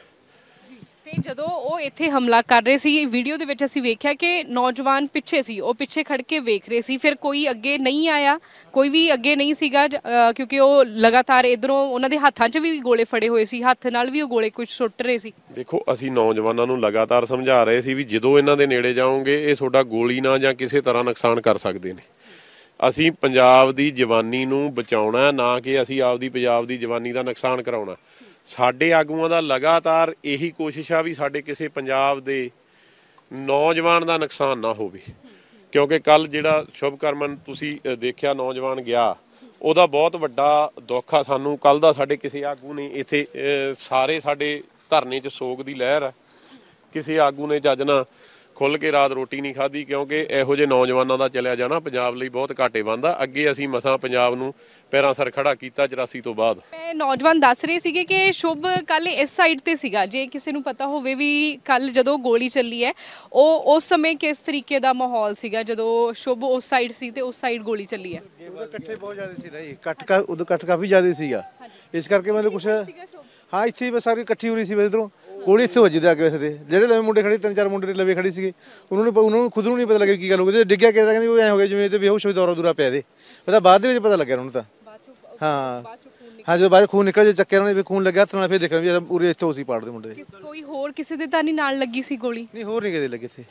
ਤੇ ਜਦੋਂ ਉਹ ਇੱਥੇ ਹਮਲਾ ਕਰ ਰਹੇ ਸੀ ਵੀਡੀਓ ਦੇ ਵਿੱਚ ਅਸੀਂ ਵੇਖਿਆ ਕਿ ਨੌਜਵਾਨ ਪਿੱਛੇ ਸੀ, ਉਹ ਪਿੱਛੇ ਖੜ ਕੇ ਵੇਖ ਰਹੇ ਸੀ। ਫਿਰ ਕੋਈ ਅੱਗੇ ਨਹੀਂ ਆਇਆ, ਕੋਈ ਵੀ ਅੱਗੇ ਨਹੀਂ ਸੀਗਾ, ਜ- ਕਿਉਂਕਿ ਉਹ ਲਗਾਤਾਰ ਇਧਰੋਂ ਉਹਨਾਂ ਦੇ ਹੱਥਾਂ 'ਚ ਵੀ ਗੋਲੇ ਫੜੇ ਹੋਏ ਸੀ, ਹੱਥ ਨਾਲ ਵੀ ਉਹ ਗੋਲੇ ਕੁਝ ਸੁੱਟ ਰਹੇ ਸੀ। ਦੇਖੋ, ਅਸੀਂ ਨੌਜਵਾਨਾਂ ਨੂੰ ਲਗਾਤਾਰ ਸਮਝਾ ਰਹੇ ਸੀ ਵੀ ਜਦੋਂ ਇਹਨਾਂ ਦੇ ਨੇੜੇ ਜਾਓਗੇ, ਇਹ ਤੁਹਾਡਾ ਗੋਲੀ ਨਾਲ ਜਾਂ ਕਿਸੇ ਤਰ੍ਹਾਂ ਨੁਕਸਾਨ ਕਰ ਸਕਦੇ ਨੇ। ਅਸੀਂ ਪੰਜਾਬ ਦੀ ਜਵਾਨੀ ਨੂੰ ਬਚਾਉਣਾ ਨਾ ਕਿ ਅਸੀਂ ਆਪਦੀ ਪੰਜਾਬ ਦੀ ਜਵਾਨੀ ਦਾ ਨੁਕਸਾਨ ਕਰਾਉਣਾ। ਸਾਡੇ ਆਗੂਆਂ ਦਾ ਲਗਾਤਾਰ ਇਹੀ ਕੋਸ਼ਿਸ਼ ਆ ਵੀ ਸਾਡੇ ਕਿਸੇ ਪੰਜਾਬ ਦੇ ਨੌਜਵਾਨ ਦਾ ਨੁਕਸਾਨ ਨਾ ਹੋਵੇ। ਕਿਉਂਕਿ ਕੱਲ ਜਿਹੜਾ ਸ਼ੁਭਕਰਮਨ ਤੁਸੀਂ ਦੇਖਿਆ ਨੌਜਵਾਨ ਗਿਆ, ਉਹਦਾ ਬਹੁਤ ਵੱਡਾ ਦੁੱਖ ਆ ਸਾਨੂੰ। ਕੱਲ ਦਾ ਸਾਡੇ ਕਿਸੇ ਆਗੂ ਨੇ ਇੱਥੇ ਸਾਰੇ ਸਾਡੇ ਧਰਨੇ 'ਚ ਸੋਗ ਦੀ ਲਹਿਰ ਆ। ਕਿਸੇ ਆਗੂ ਨੇ ਚੱਜ ਨਾਲ ਖੁੱਲ ਕੇ ਰਾਤ ਰੋਟੀ ਨਹੀਂ ਖਾਧੀ ਕਿਉਂਕਿ ਇਹੋ ਜਿਹੇ ਨੌਜਵਾਨਾਂ ਦਾ ਚਲਿਆ ਜਾਣਾ ਪੰਜਾਬ ਲਈ ਬਹੁਤ ਘਾਟੇ ਬੰਦਾ ਅੱਗੇ ਅਸੀਂ ਮਸਾਂ ਪੰਜਾਬ ਨੂੰ ਪੈਰਾਂ ਸਰ ਖੜਾ ਕੀਤਾ 84 ਤੋਂ ਬਾਅਦ। ਮੈਂ ਨੌਜਵਾਨ ਦੱਸ ਰਹੇ ਸੀਗੇ ਕਿ ਸ਼ੁਭ ਕੱਲ ਇਸ ਸਾਈਡ ਤੇ ਸੀਗਾ। ਜੇ ਕਿਸੇ ਨੂੰ ਪਤਾ ਹੋਵੇ ਵੀ ਕੱਲ ਜਦੋਂ ਗੋਲੀ ਚੱਲੀ ਹੈ ਉਹ ਉਸ ਸਮੇਂ ਕਿਸ ਤਰੀਕੇ ਦਾ ਮਾਹੌਲ ਸੀਗਾ ਜਦੋਂ ਸ਼ੁਭ ਉਸ ਸਾਈਡ ਸੀ ਤੇ ਉਸ ਸਾਈਡ ਗੋਲੀ ਚੱਲੀ ਹੈ? ਉਦੋਂ ਇਕੱਠੇ ਬਹੁਤ ਜ਼ਿਆਦਾ ਸੀ ਰਹੀ ਕੱਟ ਕਾ ਉਦੋਂ ਕੱਟ ਕਾਫੀ ਜ਼ਿਆਦਾ ਸੀਗਾ। ਇਸ ਕਰਕੇ ਮੈਨੂੰ ਕੁਛ ਹਾਂ ਇੱਥੇ ਬਸ ਸਾਰੀ ਇਕੱਠੀ ਹੋ ਰਹੀ ਸੀ ਬਸ ਇੱਧਰੋਂ। ਗੋਲੀ ਇੱਥੇ ਵੱਜੀ ਦੇ ਆ ਕੇ ਵੈਸੇ ਤੇ। ਜਿਹੜੇ ਲਵੇ ਮੁੰਡੇ ਖੜੇ ਤਿੰਨ ਚਾਰ ਮੁੰਡੇ ਲਵੇ ਖੜੇ ਸੀਗੇ। ਉਹਨਾਂ ਨੂੰ ਉਹਨਾਂ ਨੂੰ ਖੁਦ ਨੂੰ ਨਹੀਂ ਪਤਾ ਲੱਗਿਆ ਕੀ ਗੱਲ ਹੋ ਗਈ। ਤੇ ਡਿੱਗਿਆ ਕਿਹਦਾ ਕਹਿੰਦੇ ਉਹ ਐ ਹੋ ਗਿਆ ਜਿਵੇਂ ਤੇ ਬੇਹੋਸ਼ ਹੋਈ ਦੌਰਾ ਦੂਰਾ ਪਿਆ ਦੇ ਪਤਾ ਬਾਅਦ ਦੇ ਵਿੱਚ ਪਤਾ ਲੱਗਿਆ ਉਹਨਾਂ ਨੂੰ ਤਾਂ। ਹਾਂ। ਹਾਂ ਜਦੋਂ ਬਾਅਦ ਖੂਨ ਨਿਕਲ ਜੇ ਚੱਕਿਆ ਉਹਨਾਂ ਦੇ ਵੀ ਖੂਨ ਲੱਗਿਆ ਨਾਲ ਫਿਰ ਦੇਖਿਆ ਵੀ ਪੂਰੇ ਇੱਥੇ ਉਸੇ ਪਾੜ ਦੇ ਮੁੰਡੇ ਦੇ। ਕਿਸ ਕੋਈ ਹੋਰ ਕਿਸੇ ਦੇ ਤਾਂ ਨਹੀਂ ਨਾਲ ਲੱਗੀ ਸੀ ਗੋਲੀ? ਨਹੀਂ ਹੋਰ ਨਹੀਂ ਕਿਤੇ ਲੱਗੇ ਇੱਥੇ।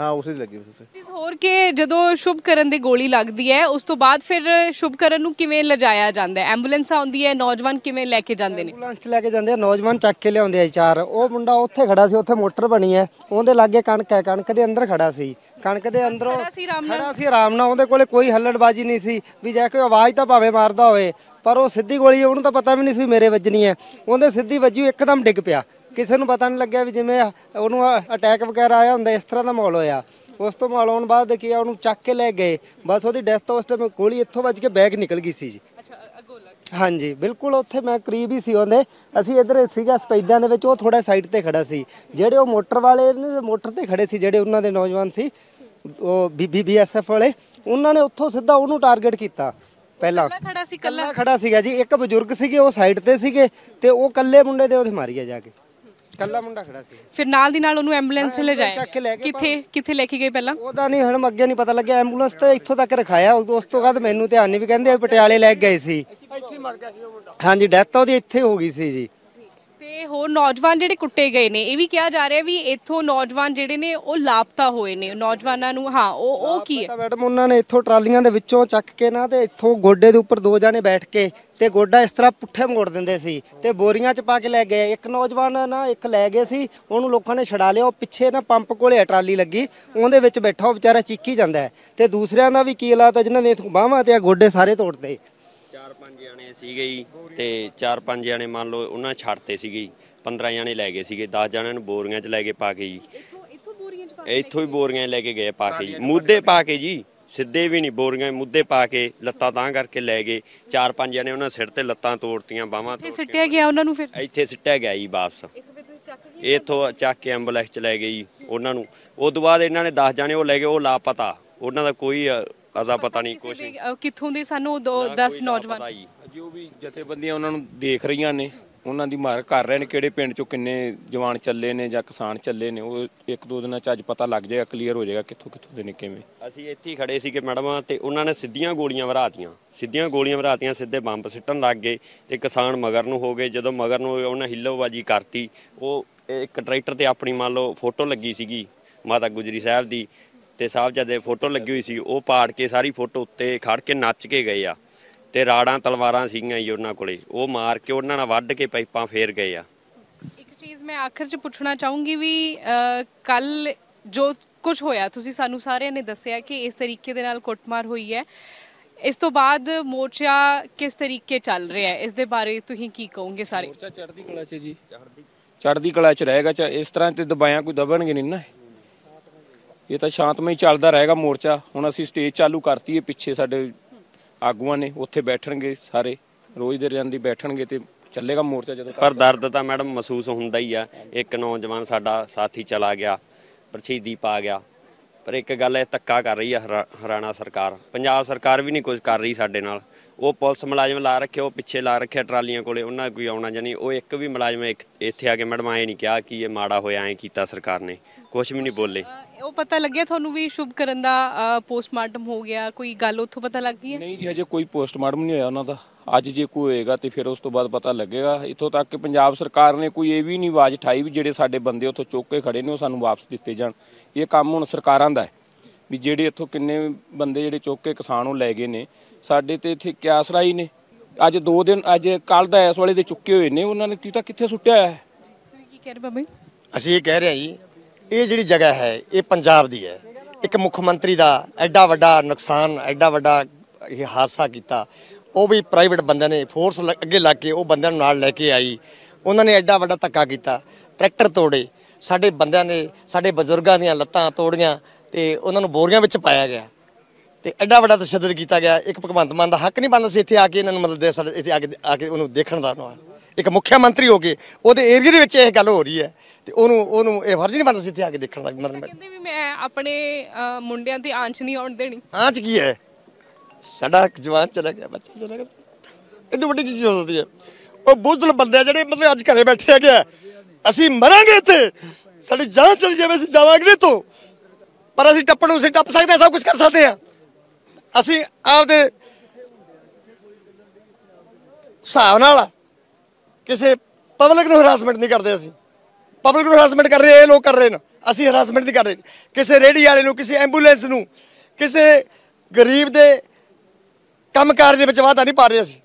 ਹਾਂ ਉਸੇ ਦੀ ਲੱਗੀ ਬਸ ਉੱਥੇ। ਚੀਜ਼ ਹੋਰ ਕਿ ਜਦੋਂ ਸ਼ੁਭਕਰਨ ਦੀ ਗੋਲੀ ਲੱਗਦੀ ਹੈ ਉਸ ਤੋਂ ਬਾਅਦ ਫਿਰ ਸ਼ੁਭਕਰਨ ਨੂੰ ਕਿਵੇਂ ਲਿਜਾਇਆ ਜਾਂਦਾ ਹੈ? ਐਂਬੂਲੈਂਸ ਆਉਂਦੀ ਹੈ ਨੌਜਵਾਨ ਕਿਵੇਂ ਲੈ ਕੇ ਜਾਂਦੇ ਨੇ? ਐਂਬੂਲੈਂਸ ਲੈ ਕੇ ਜਾਂਦੇ ਆ ਨੌਜਵਾਨ ਚੱਕ ਕੇ ਲਿਆਉਂਦੇ ਆ ਜੀ ਚਾਰ। ਉਹ ਮੁੰਡਾ ਉੱਥੇ ਖੜਾ ਸੀ ਉੱਥੇ ਮੋਟਰ ਬਣੀ ਹੈ। ਉਹਦੇ ਲਾਗੇ ਕਣਕ ਹੈ ਕਣਕ ਦੇ ਅੰਦਰ ਖੜਾ ਸੀ। ਕਣਕ ਦੇ ਅੰਦਰੋਂ ਖੜਾ ਸੀ ਆਰਾਮ ਨਾਲ? ਖੜਾ ਸੀ ਆਰਾਮ ਨਾਲ ਉਹਦੇ ਕੋਲੇ ਕੋਈ ਹੱਲੜਬਾਜੀ ਨਹੀਂ ਸੀ ਵੀ ਜੇ ਕੋਈ ਆਵਾਜ਼ ਤਾਂ ਭਾਵੇਂ ਮਾਰਦਾ ਹੋਵੇ ਪਰ ਉਹ ਸਿੱਧੀ ਗੋਲੀ ਉਹਨੂੰ ਤਾਂ ਪਤਾ ਵੀ ਨਹੀਂ ਸੀ ਵੀ ਮੇਰੇ ਵੱਜਣੀ ਹੈ। ਉਹਦੇ ਸਿੱਧੀ ਵੱਜੀ ਇੱਕਦਮ ਡਿੱਗ ਪਿਆ। ਕਿਸੇ ਨੂੰ ਪਤਾ ਨਹੀਂ ਲੱਗਿਆ ਵੀ ਜਿਵੇਂ ਉਹਨੂੰ ਅਟੈਕ ਵਗੈਰਾ ਆਇਆ ਹੁੰਦਾ ਇਸ ਤਰ੍ਹਾਂ ਦਾ ਮਾਹੌਲ ਹੋਇਆ। ਉਸ ਤੋਂ ਮਾਹੌਲ ਆਉਣ ਬਾਅਦ ਦੇਖਿਆ ਉਹਨੂੰ ਚੱਕ ਕੇ ਲੈ ਗਏ। ਬਸ ਉਹਦੀ ਡੈਥ ਉਸ ਟਾਈਮ ਗੋਲੀ ਇੱਥੋਂ ਵੱਜ ਕੇ ਬੈਗ ਨਿਕਲ ਗਈ ਸੀ ਜੀ। ਹਾਂਜੀ ਬਿਲਕੁਲ ਉੱਥੇ ਮੈਂ ਕਰੀਬ ਹੀ ਸੀ ਉਹਦੇ। ਅਸੀਂ ਇੱਧਰ ਸੀਗਾ ਸਪੈਦਾਂ ਦੇ ਵਿੱਚ ਉਹ ਥੋੜਾ ਸਾਈਡ ਤੇ ਖੜਾ ਸੀ। ਜਿਹੜੇ ਉਹ ਮੋਟਰ ਵਾਲੇ ਨੇ ਮੋਟਰ ਤੇ ਖੜੇ ਸੀ ਜਿਹੜੇ ਉਹਨਾਂ ਦੇ ਨੌਜਵਾਨ ਸੀ ਉਹ ਬੀਬੀਐਸਐਫ ਵਾਲੇ ਉਹਨਾਂ ਨੇ ਉੱਥੋਂ ਸਿੱਧਾ ਉਹਨੂੰ ਟਾਰਗੇਟ ਕੀਤਾ। ਪਹਿਲਾਂ ਖੜਾ ਸੀ ਕੱਲਾ ਖੜਾ ਸੀਗਾ ਜੀ। ਇੱਕ ਬਜ਼ੁਰਗ ਸੀਗੇ ਉਹ ਸਾਈਡ ਤੇ ਸੀਗੇ ਤੇ ਉਹ ਕੱਲੇ ਮੁੰਡੇ ਦੇ ਉਹਦੇ ਮਾਰੀ ਆ ਜਾ ਕੇ। ਕੱਲਾ ਮੁੰਡਾ ਖੜਾ ਸੀ। ਫਿਰ ਨਾਲ ਦੀ ਨਾਲ ਉਹਨੂੰ ਐਂਬੂਲੈਂਸ ਲੈ ਗਏ ਕਿੱਥੇ ਕਿੱਥੇ ਲੈ ਕੇ ਗਏ ਪਹਿਲਾਂ? ਉਹਦਾ ਨਹੀਂ ਹੁਣ ਅੱਗੇ ਨਹੀਂ ਪਤਾ ਲੱਗਿਆ। ਐਂਬੂਲੈਂਸ ਤੇ ਇੱਥੋਂ ਤੱਕ ਰਖਾਇਆ। ਉਸ ਤੋਂ ਬਾਅਦ ਮੈਨੂੰ ਧਿਆਨ ਨਹੀਂ ਵੀ ਕਹਿੰਦੇ ਪਟਿਆਲੇ ਲੈ ਕੇ ਗਏ ਸੀ। ਹਾਂਜੀ ਡੈਥ ਉਹਦੀ ਇੱਥੇ ਹੋ ਗਈ ਸੀ ਜੀ। ਤੇ ਹੋਰ ਨੌਜਵਾਨ ਜਿਹੜੇ ਕੁੱਟੇ ਗਏ ਨੇ, ਇਹ ਵੀ ਕਿਹਾ ਜਾ ਰਿਹਾ ਵੀ ਇੱਥੋਂ ਨੌਜਵਾਨ ਜਿਹੜੇ ਨੇ, ਉਹ ਲਾਪਤਾ ਹੋਏ ਨੇ। ਨੌਜਵਾਨਾਂ ਨੂੰ, ਹਾਂ, ਉਹ ਉਹ ਕੀ ਹੈ? ਮੈਡਮ, ਉਹਨਾਂ ਨੇ ਇੱਥੋਂ ਟਰਾਲੀਆਂ ਦੇ ਵਿੱਚੋਂ ਚੱਕ ਕੇ ਨਾ ਤੇ ਇੱਥੋਂ ਗੋਡੇ ਦੇ ਉੱਪਰ ਦੋ ਜਾਣੇ ਬੈਠ ਕੇ ਤੇ ਗੋਡਾ ਇਸ ਤਰ੍ਹਾਂ ਪੁੱਠੇ ਮੋੜ ਦਿੰਦੇ ਸੀ ਤੇ ਬੋਰੀਆਂ 'ਚ ਪਾ ਕੇ ਲੈ ਗਏ। ਇੱਕ ਨੌਜਵਾਨ ਨਾ ਇੱਕ ਲੈ ਗਏ ਸੀ, ਉਹਨੂੰ ਲੋਕਾਂ ਨੇ ਛਡਾ ਲਿਆ, ਉਹ ਪਿੱਛੇ ਨਾ ਪੰਪ ਕੋਲੇ ਆ ਟਰਾਲੀ ਲੱਗੀ, ਉਹਦੇ ਵਿੱਚ ਬੈਠਾ, ਉਹ ਵਿਚਾਰਾ ਚੀਕੀ ਜਾਂਦਾ ਹੈ। ਤੇ ਦੂਸਰਿਆਂ ਦਾ ਵੀ ਕੀ ਹਾਲਾਤ ਹੈ, ਜਿਨ੍ਹਾਂ ਨੇ ਬਾਹਾਂ ਤੇ ਆ ਗੋਡੇ ਸਾਰੇ ਤੋੜਦੇ। ਪੰਜ ਜਣੇ ਸੀਗੇ ਜੀ ਤੇ ਚਾਰ ਪੰਜ ਜਣੇ ਮੰਨ ਲਓ ਉਹਨਾਂ ਛੱਡਤੇ ਸੀਗੇ ਜੀ। 15 ਜਣੇ ਲੈ ਗਏ ਸੀਗੇ 10 ਜਣਿਆਂ ਨੂੰ ਬੋਰੀਆਂ 'ਚ ਲੈ ਕੇ ਪਾ ਕੇ ਜੀ। ਇੱਥੋਂ ਹੀ ਬੋਰੀਆਂ ਲੈ ਕੇ ਗਏ ਪਾ ਕੇ ਜੀ। ਮੁੱਦੇ ਪਾ ਕੇ ਜੀ ਸਿੱਧੇ ਵੀ ਨਹੀਂ ਬੋਰੀਆਂ ਮੁੱਦੇ ਪਾ ਕੇ ਲੱਤਾਂ ਤਾਂ ਕਰਕੇ ਲੈ ਗਏ। ਚਾਰ ਪੰਜ ਜਣੇ ਉਹਨਾਂ ਸਿਰ ਤੇ ਲੱਤਾਂ ਤੋੜਤੀਆਂ ਬਾਹਾਂ ਇੱਥੇ ਤੋੜ ਸਿੱਟਿਆ ਗਿਆ ਉਹਨਾਂ ਨੂੰ ਫਿਰ? ਇੱਥੇ ਸਿੱਟਿਆ ਗਿਆ ਜੀ ਵਾਪਸ। ਇੱਥੋਂ ਫਿਰ ਤੁਸੀਂ ਚੱਕ ਕੇ ਇੱਥੋਂ ਚੱਕ ਕੇ ਐਂਬੂਲੈਂਸ ਚ ਲੈ ਗਏ ਜੀ ਉਹਨਾਂ ਨੂੰ। ਉਸ ਤੋਂ ਬਾਅਦ ਇਹਨਾਂ ਨੇ 10 ਜਣੇ ਉਹ ਲੈ ਗਏ ਉਹ ਲਾਪਤਾ। ਉਹਨਾਂ ਦਾ ਕੋਈ ਅ, ਅਤਾ ਪਤਾ ਨਹੀਂ ਕੁਛ। ਕਿਸੇ ਦੇ, ਅ, ਕਿੱਥੋਂ ਦੇ ਸਾਨੂੰ 10 ਨਾ ਕੋਈ ਨੌਜਵਾਨ ਜੀ। ਜੋ ਵੀ ਜਥੇਬੰਦੀਆਂ ਉਹਨਾਂ ਨੂੰ ਦੇਖ ਰਹੀਆਂ ਨੇ। ਉਹਨਾਂ ਦੀ ਮਾਰ ਕਰ ਰਹੇ ਨੇ ਕਿਹੜੇ ਪਿੰਡ ਚੋਂ ਕਿੰਨੇ ਜਵਾਨ ਚੱਲੇ ਨੇ ਜਾਂ ਕਿਸਾਨ ਚੱਲੇ ਨੇ ਉਹ ਇੱਕ ਦੋ ਦਿਨਾਂ ਚ ਅੱਜ ਪਤਾ ਲੱਗ ਜਾਏਗਾ ਕਲੀਅਰ ਹੋ ਜਾਏਗਾ ਕਿੱਥੋਂ ਕਿੱਥੋਂ ਦੇ ਨੇ ਕਿਵੇਂ। ਅਸੀਂ ਇੱਥੇ ਹੀ ਖੜੇ ਸੀਗੇ ਮੈਡਮ ਤੇ ਉਹਨਾਂ ਨੇ ਸਿੱਧੀਆਂ ਗੋਲੀਆਂ ਵਰਾਤੀਆਂ। ਸਿੱਧੀਆਂ ਗੋਲੀਆਂ ਵਰਾਤੀਆਂ ਸਿੱਧੇ ਬੰਬ ਸਿੱਟਣ ਲੱਗ ਗਏ ਤੇ ਕਿਸਾਨ ਮਗਰ ਨੂੰ ਹੋ ਗਏ। ਜਦੋਂ ਮਗਰ ਨੂੰ ਹੋਏ, ਉਹਨਾਂ ਹਿੱਲੋਬਾਜੀ ਕਰਤੀ ਉਹ ਇੱਕ ਟਰੈਕਟਰ ਤੇ ਆਪਣੀ ਮੰਨ ਲਓ ਫੋਟੋ ਲੱਗੀ ਸੀਗੀ ਮਾਤਾ ਗੁਜਰੀ ਸਾਹਿਬ ਦੀ। ਤੇ ਸਾਹਿਬਜ਼ਾਦੇ ਫੋਟੋ ਲੱਗੀ ਹੋਈ ਸੀ ਉਹ ਪਾੜ ਕੇ ਸਾਰੀ ਫੋਟੋ ਉੱਤੇ ਖੜ ਕੇ ਨੱਚ ਕੇ ਗਏ ਆ ਤੇ ਰਾੜਾਂ ਤਲਵਾਰਾਂ ਸੀਗੀਆਂ ਜੀ ਉਹਨਾਂ ਕੋਲੇ ਉਹ ਮਾਰ ਕੇ ਉਹਨਾਂ ਨਾਲ ਵੱਢ ਕੇ ਪਾਈਪਾਂ ਫੇਰ ਗਏ ਆ। ਇੱਕ ਚੀਜ਼ ਮੈਂ ਆਖਰ 'ਚ ਪੁੱਛਣਾ ਚਾਹੂੰਗੀ ਵੀ ਕੱਲ ਜੋ ਕੁਝ ਹੋਇਆ ਤੁਸੀਂ ਸਾਨੂੰ ਸਾਰਿਆਂ ਨੇ ਦੱਸਿਆ ਕਿ ਇਸ ਤਰੀਕੇ ਦੇ ਨਾਲ ਕੁੱਟਮਾਰ ਹੋਈ ਹੈ। ਇਸ ਤੋਂ ਬਾਅਦ ਮੋਰਚਾ ਕਿਸ ਤਰੀਕੇ ਚੱਲ ਰਿਹਾ ਹੈ? ਇਸ ਦੇ ਬਾਰੇ ਤੁਸੀਂ ਕੀ ਕਹੋਗੇ ਸਾਰੇ? ਮੋਰਚਾ ਚੜ੍ਹਦੀ ਕਲਾ 'ਚ ਜੀ। ਚੜ੍ਹਦੀ ਕਲਾ 'ਚ ਰਹੇਗਾ ਚਾ ਇਸ ਤਰ੍ਹਾਂ ਤੇ ਦਬਾਇਆ ਕੋਈ ਦਬਣਗੇ ਨਹੀਂ ਨਾ ਇਹ। ਤਾਂ ਸ਼ਾਂਤਮਈ ਚੱਲਦਾ ਰਹੇਗਾ ਮੋਰਚਾ। ਹੁਣ ਅਸੀਂ ਸਟੇਜ ਚਾਲੂ ਕਰਤੀ ਹੈ, ਪਿੱਛੇ ਸਾਡੇ ਆਗੂਆਂ ਨੇ, ਉੱਥੇ ਬੈਠਣਗੇ ਸਾਰੇ। ਰੋਜ਼ ਦੇ ਰੰਦੀ ਬੈਠਣਗੇ ਤੇ ਚੱਲੇਗਾ ਮੋਰਚਾ ਜਦੋਂ ਪਰ ਦਰਦ ਤਾਂ ਮੈਡਮ ਮਹਿਸੂਸ ਹੁੰਦਾ ਹੀ ਆ। ਇੱਕ ਨੌਜਵਾਨ ਸਾਡਾ ਸਾਥੀ ਚਲਾ ਗਿਆ, ਪਰ ਸ਼ਹੀਦੀ ਪਾ ਗਿਆ। ਪਰ ਇੱਕ ਗੱਲ ਇਹ ਧੱਕਾ ਕਰ ਰਹੀ ਆ ਹਰਾ- ਹਰਿਆਣਾ ਸਰਕਾਰ। ਪੰਜਾਬ ਸਰਕਾਰ ਵੀ ਨਹੀਂ ਕੁਝ ਕਰ ਰਹੀ ਸਾਡੇ ਨਾਲ। ਉਹ ਪੁਲਿਸ ਮੁਲਾਜ਼ਮ ਲਾ ਰੱਖੇ ਉਹ ਪਿੱਛੇ ਲਾ ਰੱਖਿਆ ਟਰਾਲੀਆਂ ਕੋਲੇ ਉਹਨਾਂ ਕੋਈ ਆਉਣਾ ਜਾਨੀ ਉਹ ਇੱਕ ਵੀ ਮੁਲਾਜ਼ਮ ਇੱਕ- ਇੱਥੇ ਆ ਕੇ ਮੈਡਮ ਐ ਨਹੀਂ ਕਿਹਾ ਕਿ ਇਹ ਮਾੜਾ ਹੋਇਆ ਐ ਕੀਤਾ ਸਰਕਾਰ ਨੇ। ਕੁਝ ਵੀ ਨਹੀਂ ਬੋਲੇ। ਅ, ਉਹ ਪਤਾ ਲੱਗਿਆ ਤੁਹਾਨੂੰ ਵੀ ਸ਼ੁਭ ਕਰਨ ਦਾ ਪੋਸਟਮਾਰਟਮ ਹੋ ਗਿਆ ਕੋਈ ਗੱਲ ਉੱਥੋਂ ਪਤਾ ਲੱਗ ਗਈ ਹੈ? ਨਹੀਂ ਜੀ ਹਜੇ ਕੋਈ ਪੋਸਟਮਾਰਟਮ ਨਹੀਂ ਹੋਇਆ ਉਹਨਾਂ ਦਾ। ਅੱਜ ਜੇ ਕੋਈ ਹੋਏਗਾ ਤੇ ਫਿਰ ਉਸ ਤੋਂ ਬਾਅਦ ਪਤਾ ਲੱਗੇਗਾ। ਇੱਥੋਂ ਤੱਕ ਕਿ ਪੰਜਾਬ ਸਰਕਾਰ ਨੇ ਕੋਈ ਇਹ ਵੀ ਨਹੀਂ ਆਵਾਜ਼ ਉਠਾਈ ਵੀ ਜਿਹੜੇ ਸਾਡੇ ਬੰਦੇ ਉੱਥੋਂ ਚੁੱਕ ਕੇ ਖੜੇ ਨੇ ਉਹ ਸਾਨੂੰ ਵਾਪਸ ਦਿੱਤੇ ਜਾਣ। ਇਹ ਕੰਮ ਹੁਣ ਸਰਕਾਰਾਂ ਦਾ ਹੈ ਵੀ ਜਿਹੜੇ ਇੱਥੋਂ ਕਿੰਨੇ ਬੰਦੇ ਜਿਹੜੇ ਚੁੱਕ ਕੇ ਕਿਸਾਨ ਉਹ ਲੈ ਗਏ ਨੇ ਸਾਡੇ ਤੇ ਇੱਥੇ ਕਿਆਸ ਰਾਈ ਨੇ? ਅੱਜ ਦੋ ਦਿਨ ਅੱਜ ਕੱਲ ਦਾ ਇਸ ਵਾਲੇ ਦੇ ਚੁੱਕੇ ਹੋਏ ਨੇ ਉਹਨਾਂ ਨੇ ਕੀਤਾ ਕਿੱਥੇ ਸੁੱਟਿਆ ਹੋਇਆ ਹੈ? ਤੁਸੀਂ ਕੀ ਕਹਿ ਰਹੇ ਬਾਬਾ ਜੀ? ਅਸੀਂ ਇਹ ਕਹਿ ਰਹੇ ਹਾਂ ਜੀ ਇਹ ਜਿਹੜੀ ਜਗ੍ਹਾ ਹੈ ਇਹ ਪੰਜਾਬ ਦੀ ਹੈ। ਇੱਕ ਮੁੱਖ ਮੰਤਰੀ ਦਾ ਐਡਾ ਵੱਡਾ ਨੁਕਸਾਨ ਐਡਾ ਵੱਡਾ ਇਹ ਹਾਦਸਾ ਕੀਤਾ। ਉਹ ਵੀ ਪ੍ਰਾਈਵੇਟ ਬੰਦਿਆਂ ਨੇ ਫੋਰਸ ਅੱਗੇ ਲਾ ਕੇ ਉਹ ਬੰਦਿਆਂ ਨੂੰ ਨਾਲ ਲੈ ਕੇ ਆਈ। ਉਹਨਾਂ ਨੇ ਐਡਾ ਵੱਡਾ ਧੱਕਾ ਕੀਤਾ। ਟਰੈਕਟਰ ਤੋੜੇ। ਸਾਡੇ ਬੰਦਿਆਂ ਨੇ ਸਾਡੇ ਬਜ਼ੁਰਗਾਂ ਦੀਆਂ ਲੱਤਾਂ ਤੋੜੀਆਂ ਤੇ ਉਹਨਾਂ ਨੂੰ ਬੋਰੀਆਂ ਵਿੱਚ ਪਾਇਆ ਗਿਆ। ਤੇ ਐਡਾ ਵੱਡਾ ਤਸ਼ੱਦਦ ਕੀਤਾ ਗਿਆ। ਇੱਕ ਭਗਵੰਤ ਮਾਨ ਦਾ ਹੱਕ ਨਹੀਂ ਬਣਦਾ ਸੀ ਇੱਥੇ ਆ ਕੇ ਇਹਨਾਂ ਨੂੰ ਮਤਲਬ ਦੇ ਸਾਡੇ ਇੱਥੇ ਆ ਕੇ ਆ ਕੇ ਉਹਨੂੰ ਦੇਖਣ ਦਾ ਨਾਲ ਇੱਕ ਮੁੱਖ ਮੰਤਰੀ ਹੋ ਕੇ ਉਹਦੇ ਏਰੀਆ ਦੇ ਵਿੱਚ ਇਹ ਗੱਲ ਹੋ ਰਹੀ ਹੈ। ਤੇ ਉਹਨੂੰ ਉਹਨੂੰ ਇਹ ਫਰਜ਼ ਨਹੀਂ ਬਣਦਾ ਸੀ ਇੱਥੇ ਆ ਕੇ ਦੇਖਣ ਦਾ। ਮਤਲਬ ਕਹਿੰਦੇ ਵੀ ਮੈਂ ਆਪਣੇ ਮੁੰਡਿਆਂ ਤੇ ਆਂਚ ਨਹੀਂ ਆਉਣ ਦੇਣੀ। ਆਂਚ ਕੀ ਹੈ? ਸਾਡਾ ਜਵਾਨ ਚਲਾ ਗਿਆ, ਬੱਚਾ ਚਲਾ ਗਿਆ। ਇਹ ਤੋਂ ਵੱਡੀ ਚੀਜ਼ ਹੋ ਸਕਦੀ ਹੈ। ਉਹ ਬੁਜ਼ਦਲ ਬੰਦੇ ਆ ਜਿਹੜੇ ਮਤਲਬ ਅੱਜ ਘਰੇ ਬੈਠੇ ਹੈਗੇ ਆ। ਅਸੀਂ ਮਰਾਂਗੇ ਇੱਥੇ। ਸਾਡੀ ਜਾਨ ਚਲੀ ਜਾਵੇ, ਅਸੀਂ ਜਾਵਾਂਗੇ ਨਹੀਂ ਤੋਂ ਪਰ ਅਸੀਂ ਟੱਪਣ ਨੂੰ, ਅਸੀਂ ਟੱਪ ਸਕਦੇ ਹਾਂ ਸਭ ਕੁਝ ਕਰ ਸਕਦੇ ਹਾਂ ਅਸੀਂ ਆਪਦੇ ਹਿਸਾਬ ਨਾਲ ਕਿਸੇ ਪਬਲਿਕ ਨੂੰ ਹਰਾਸਮੈਂਟ ਨਹੀਂ ਕਰਦੇ ਅਸੀਂ। ਪਬਲਿਕ ਨੂੰ ਹਰਾਸਮੈਂਟ ਕਰ ਰਹੇ ਇਹ ਲੋਕ ਕਰ ਰਹੇ ਨੇ। ਅਸੀਂ ਹਰਾਸਮੈਂਟ ਨਹੀਂ ਕਰ ਰਹੇ। ਕਿਸੇ ਰੇੜੀ ਵਾਲੇ ਨੂੰ, ਕਿਸੇ ਐਂਬੂਲੈਂਸ ਨੂੰ, ਕਿਸੇ ਗਰੀਬ ਦੇ ਕੰਮਕਾਰ ਦੇ ਵਿੱਚ ਵਾਧਾ ਨਹੀਂ ਪਾ ਰਹੇ ਅਸੀਂ।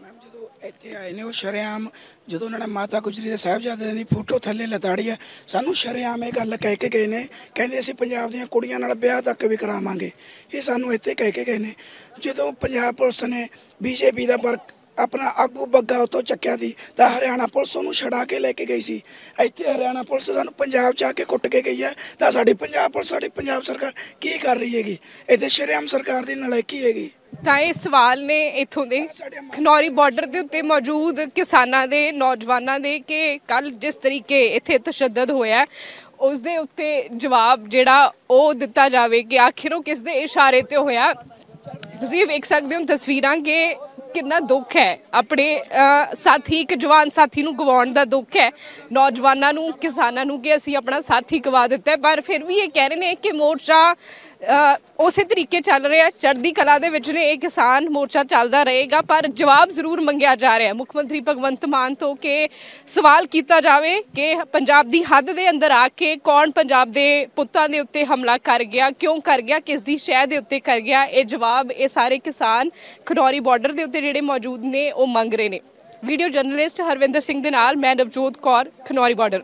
ਮੈਮ, ਜਦੋਂ ਇੱਥੇ ਆਏ ਨੇ, ਉਹ ਸ਼ਰੇਆਮ ਜਦੋਂ ਉਹਨਾਂ ਨੇ ਮਾਤਾ ਗੁਜਰੀ ਦੇ ਸਾਹਿਬਜ਼ਾਦਿਆਂ ਦੀ ਫੋਟੋ ਥੱਲੇ ਲਤਾੜੀ ਹੈ ਸਾਨੂੰ ਸ਼ਰੇਆਮ ਇਹ ਗੱਲ ਕਹਿ ਕੇ ਗਏ ਨੇ, ਕਹਿੰਦੇ ਅਸੀਂ ਪੰਜਾਬ ਦੀਆਂ ਕੁੜੀਆਂ ਨਾਲ ਵਿਆਹ ਤੱਕ ਵੀ ਕਰਾਵਾਂਗੇ। ਇਹ ਸਾਨੂੰ ਇੱਥੇ ਕਹਿ ਕੇ ਗਏ ਨੇ। ਜਦੋਂ ਪੰਜਾਬ ਪੁਲਿਸ ਨੇ ਬੀਜੇਪੀ ਦਾ ਵਰਕ ਆਪਣਾ ਆਗੂ ਬੱਗਾ ਉਤੋਂ ਚੱਕਿਆ ਸੀ ਤਾਂ ਹਰਿਆਣਾ ਪੁਲਿਸ ਉਹਨੂੰ ਛਡਾ ਕੇ ਲੈ ਕੇ ਗਈ ਸੀ। ਇੱਥੇ ਹਰਿਆਣਾ ਪੁਲਿਸ ਸਾਨੂੰ ਪੰਜਾਬ ਚ ਆ ਕੇ ਕੁੱਟ ਕੇ ਗਈ ਹੈ। ਤਾਂ ਸਾਡੀ ਪੰਜਾਬ ਪੁਲਿਸ ਸਾਡੀ ਪੰਜਾਬ ਸਰਕਾਰ ਕੀ ਕਰ ਰਹੀ ਹੈਗੀ? ਇੱਥੇ ਸ਼ਰੇਆਮ ਸਰਕਾਰ ਦੀ ਨਲਾਇਕੀ ਹੈਗੀ। ਤਾਂ ਇਹ ਸਵਾਲ ਨੇ ਇਥੋਂ ਦੇ। ਖਨੌਰੀ ਬਾਰਡਰ ਦੇ ਉੱਤੇ ਮੌਜੂਦ ਕਿਸਾਨਾਂ ਦੇ ਨੌਜਵਾਨਾਂ ਦੇ ਕਿ ਕੱਲ ਜਿਸ ਤਰੀਕੇ ਇੱਥੇ ਤਸ਼ੱਦਦ ਹੋਇਆ ਉਸ ਦੇ ਉੱਤੇ ਜਵਾਬ ਜਿਹੜਾ ਉਹ ਦਿੱਤਾ ਜਾਵੇ ਕਿ ਆਖਿਰ ਉਹ ਕਿਸ ਦੇ ਇਸ਼ਾਰੇ ਤੇ ਹੋਇਆ। ਤੁਸੀਂ ਵੇਖ ਸਕਦੇ ਹੋ ਤਸਵੀਰਾਂ ਕਿ ਕਿੰਨਾ ਦੁੱਖ ਹੈ। ਆਪਣੇ ਅ, ਸਾਥੀ ਇੱਕ ਜਵਾਨ ਸਾਥੀ ਨੂੰ ਗਵਾਉਣ ਦਾ ਦੁੱਖ ਹੈ। ਨੌਜਵਾਨਾਂ ਨੂੰ ਕਿਸਾਨਾਂ ਨੂੰ ਕਿ ਅਸੀਂ ਆਪਣਾ ਸਾਥੀ ਗਵਾ ਦਿੱਤਾ ਪਰ ਫਿਰ ਵੀ ਇਹ ਕਹਿ ਰਹੇ ਨੇ ਕਿ ਮੋਰਚਾ ਉਸੇ ਤਰੀਕੇ ਚੱਲ ਰਿਹਾ ਚੜ੍ਹਦੀ ਕਲਾ ਦੇ ਵਿੱਚ ਨੇ ਇਹ ਕਿਸਾਨ ਮੋਰਚਾ ਚੱਲਦਾ ਰਹੇਗਾ, ਪਰ ਜਵਾਬ ਜ਼ਰੂਰ ਮੰਗਿਆ ਜਾ ਰਿਹਾ ਮੁੱਖ ਮੰਤਰੀ ਭਗਵੰਤ ਮਾਨ ਤੋਂ ਕਿ ਸਵਾਲ ਕੀਤਾ ਜਾਵੇ ਕਿ ਪੰਜਾਬ ਦੀ ਹੱਦ ਦੇ ਅੰਦਰ ਆ ਕੇ ਕੌਣ ਪੰਜਾਬ ਦੇ ਪੁੱਤਾਂ ਦੇ ਉੱਤੇ ਹਮਲਾ ਕਰ ਗਿਆ, ਕਿਉਂ ਕਰ ਗਿਆ, ਕਿਸ ਦੀ ਸ਼ਹਿ ਦੇ ਉੱਤੇ ਕਰ ਗਿਆ, ਇਹ ਜਵਾਬ ਇਹ ਸਾਰੇ ਕਿਸਾਨ ਖਨੌਰੀ ਬਾਰਡਰ ਦੇ ਉੱਤੇ ਜਿਹੜੇ ਮੌਜੂਦ ਨੇ, ਉਹ ਮੰਗ ਰਹੇ ਨੇ। ਵੀਡੀਓ ਜਰਨਲਿਸਟ ਹਰਵਿੰਦਰ ਸਿੰਘ ਦੇ ਨਾਲ, ਮੈਂ ਨਵਜੋਤ ਕੌਰ, ਖਨੌਰੀ ਬਾਰਡਰ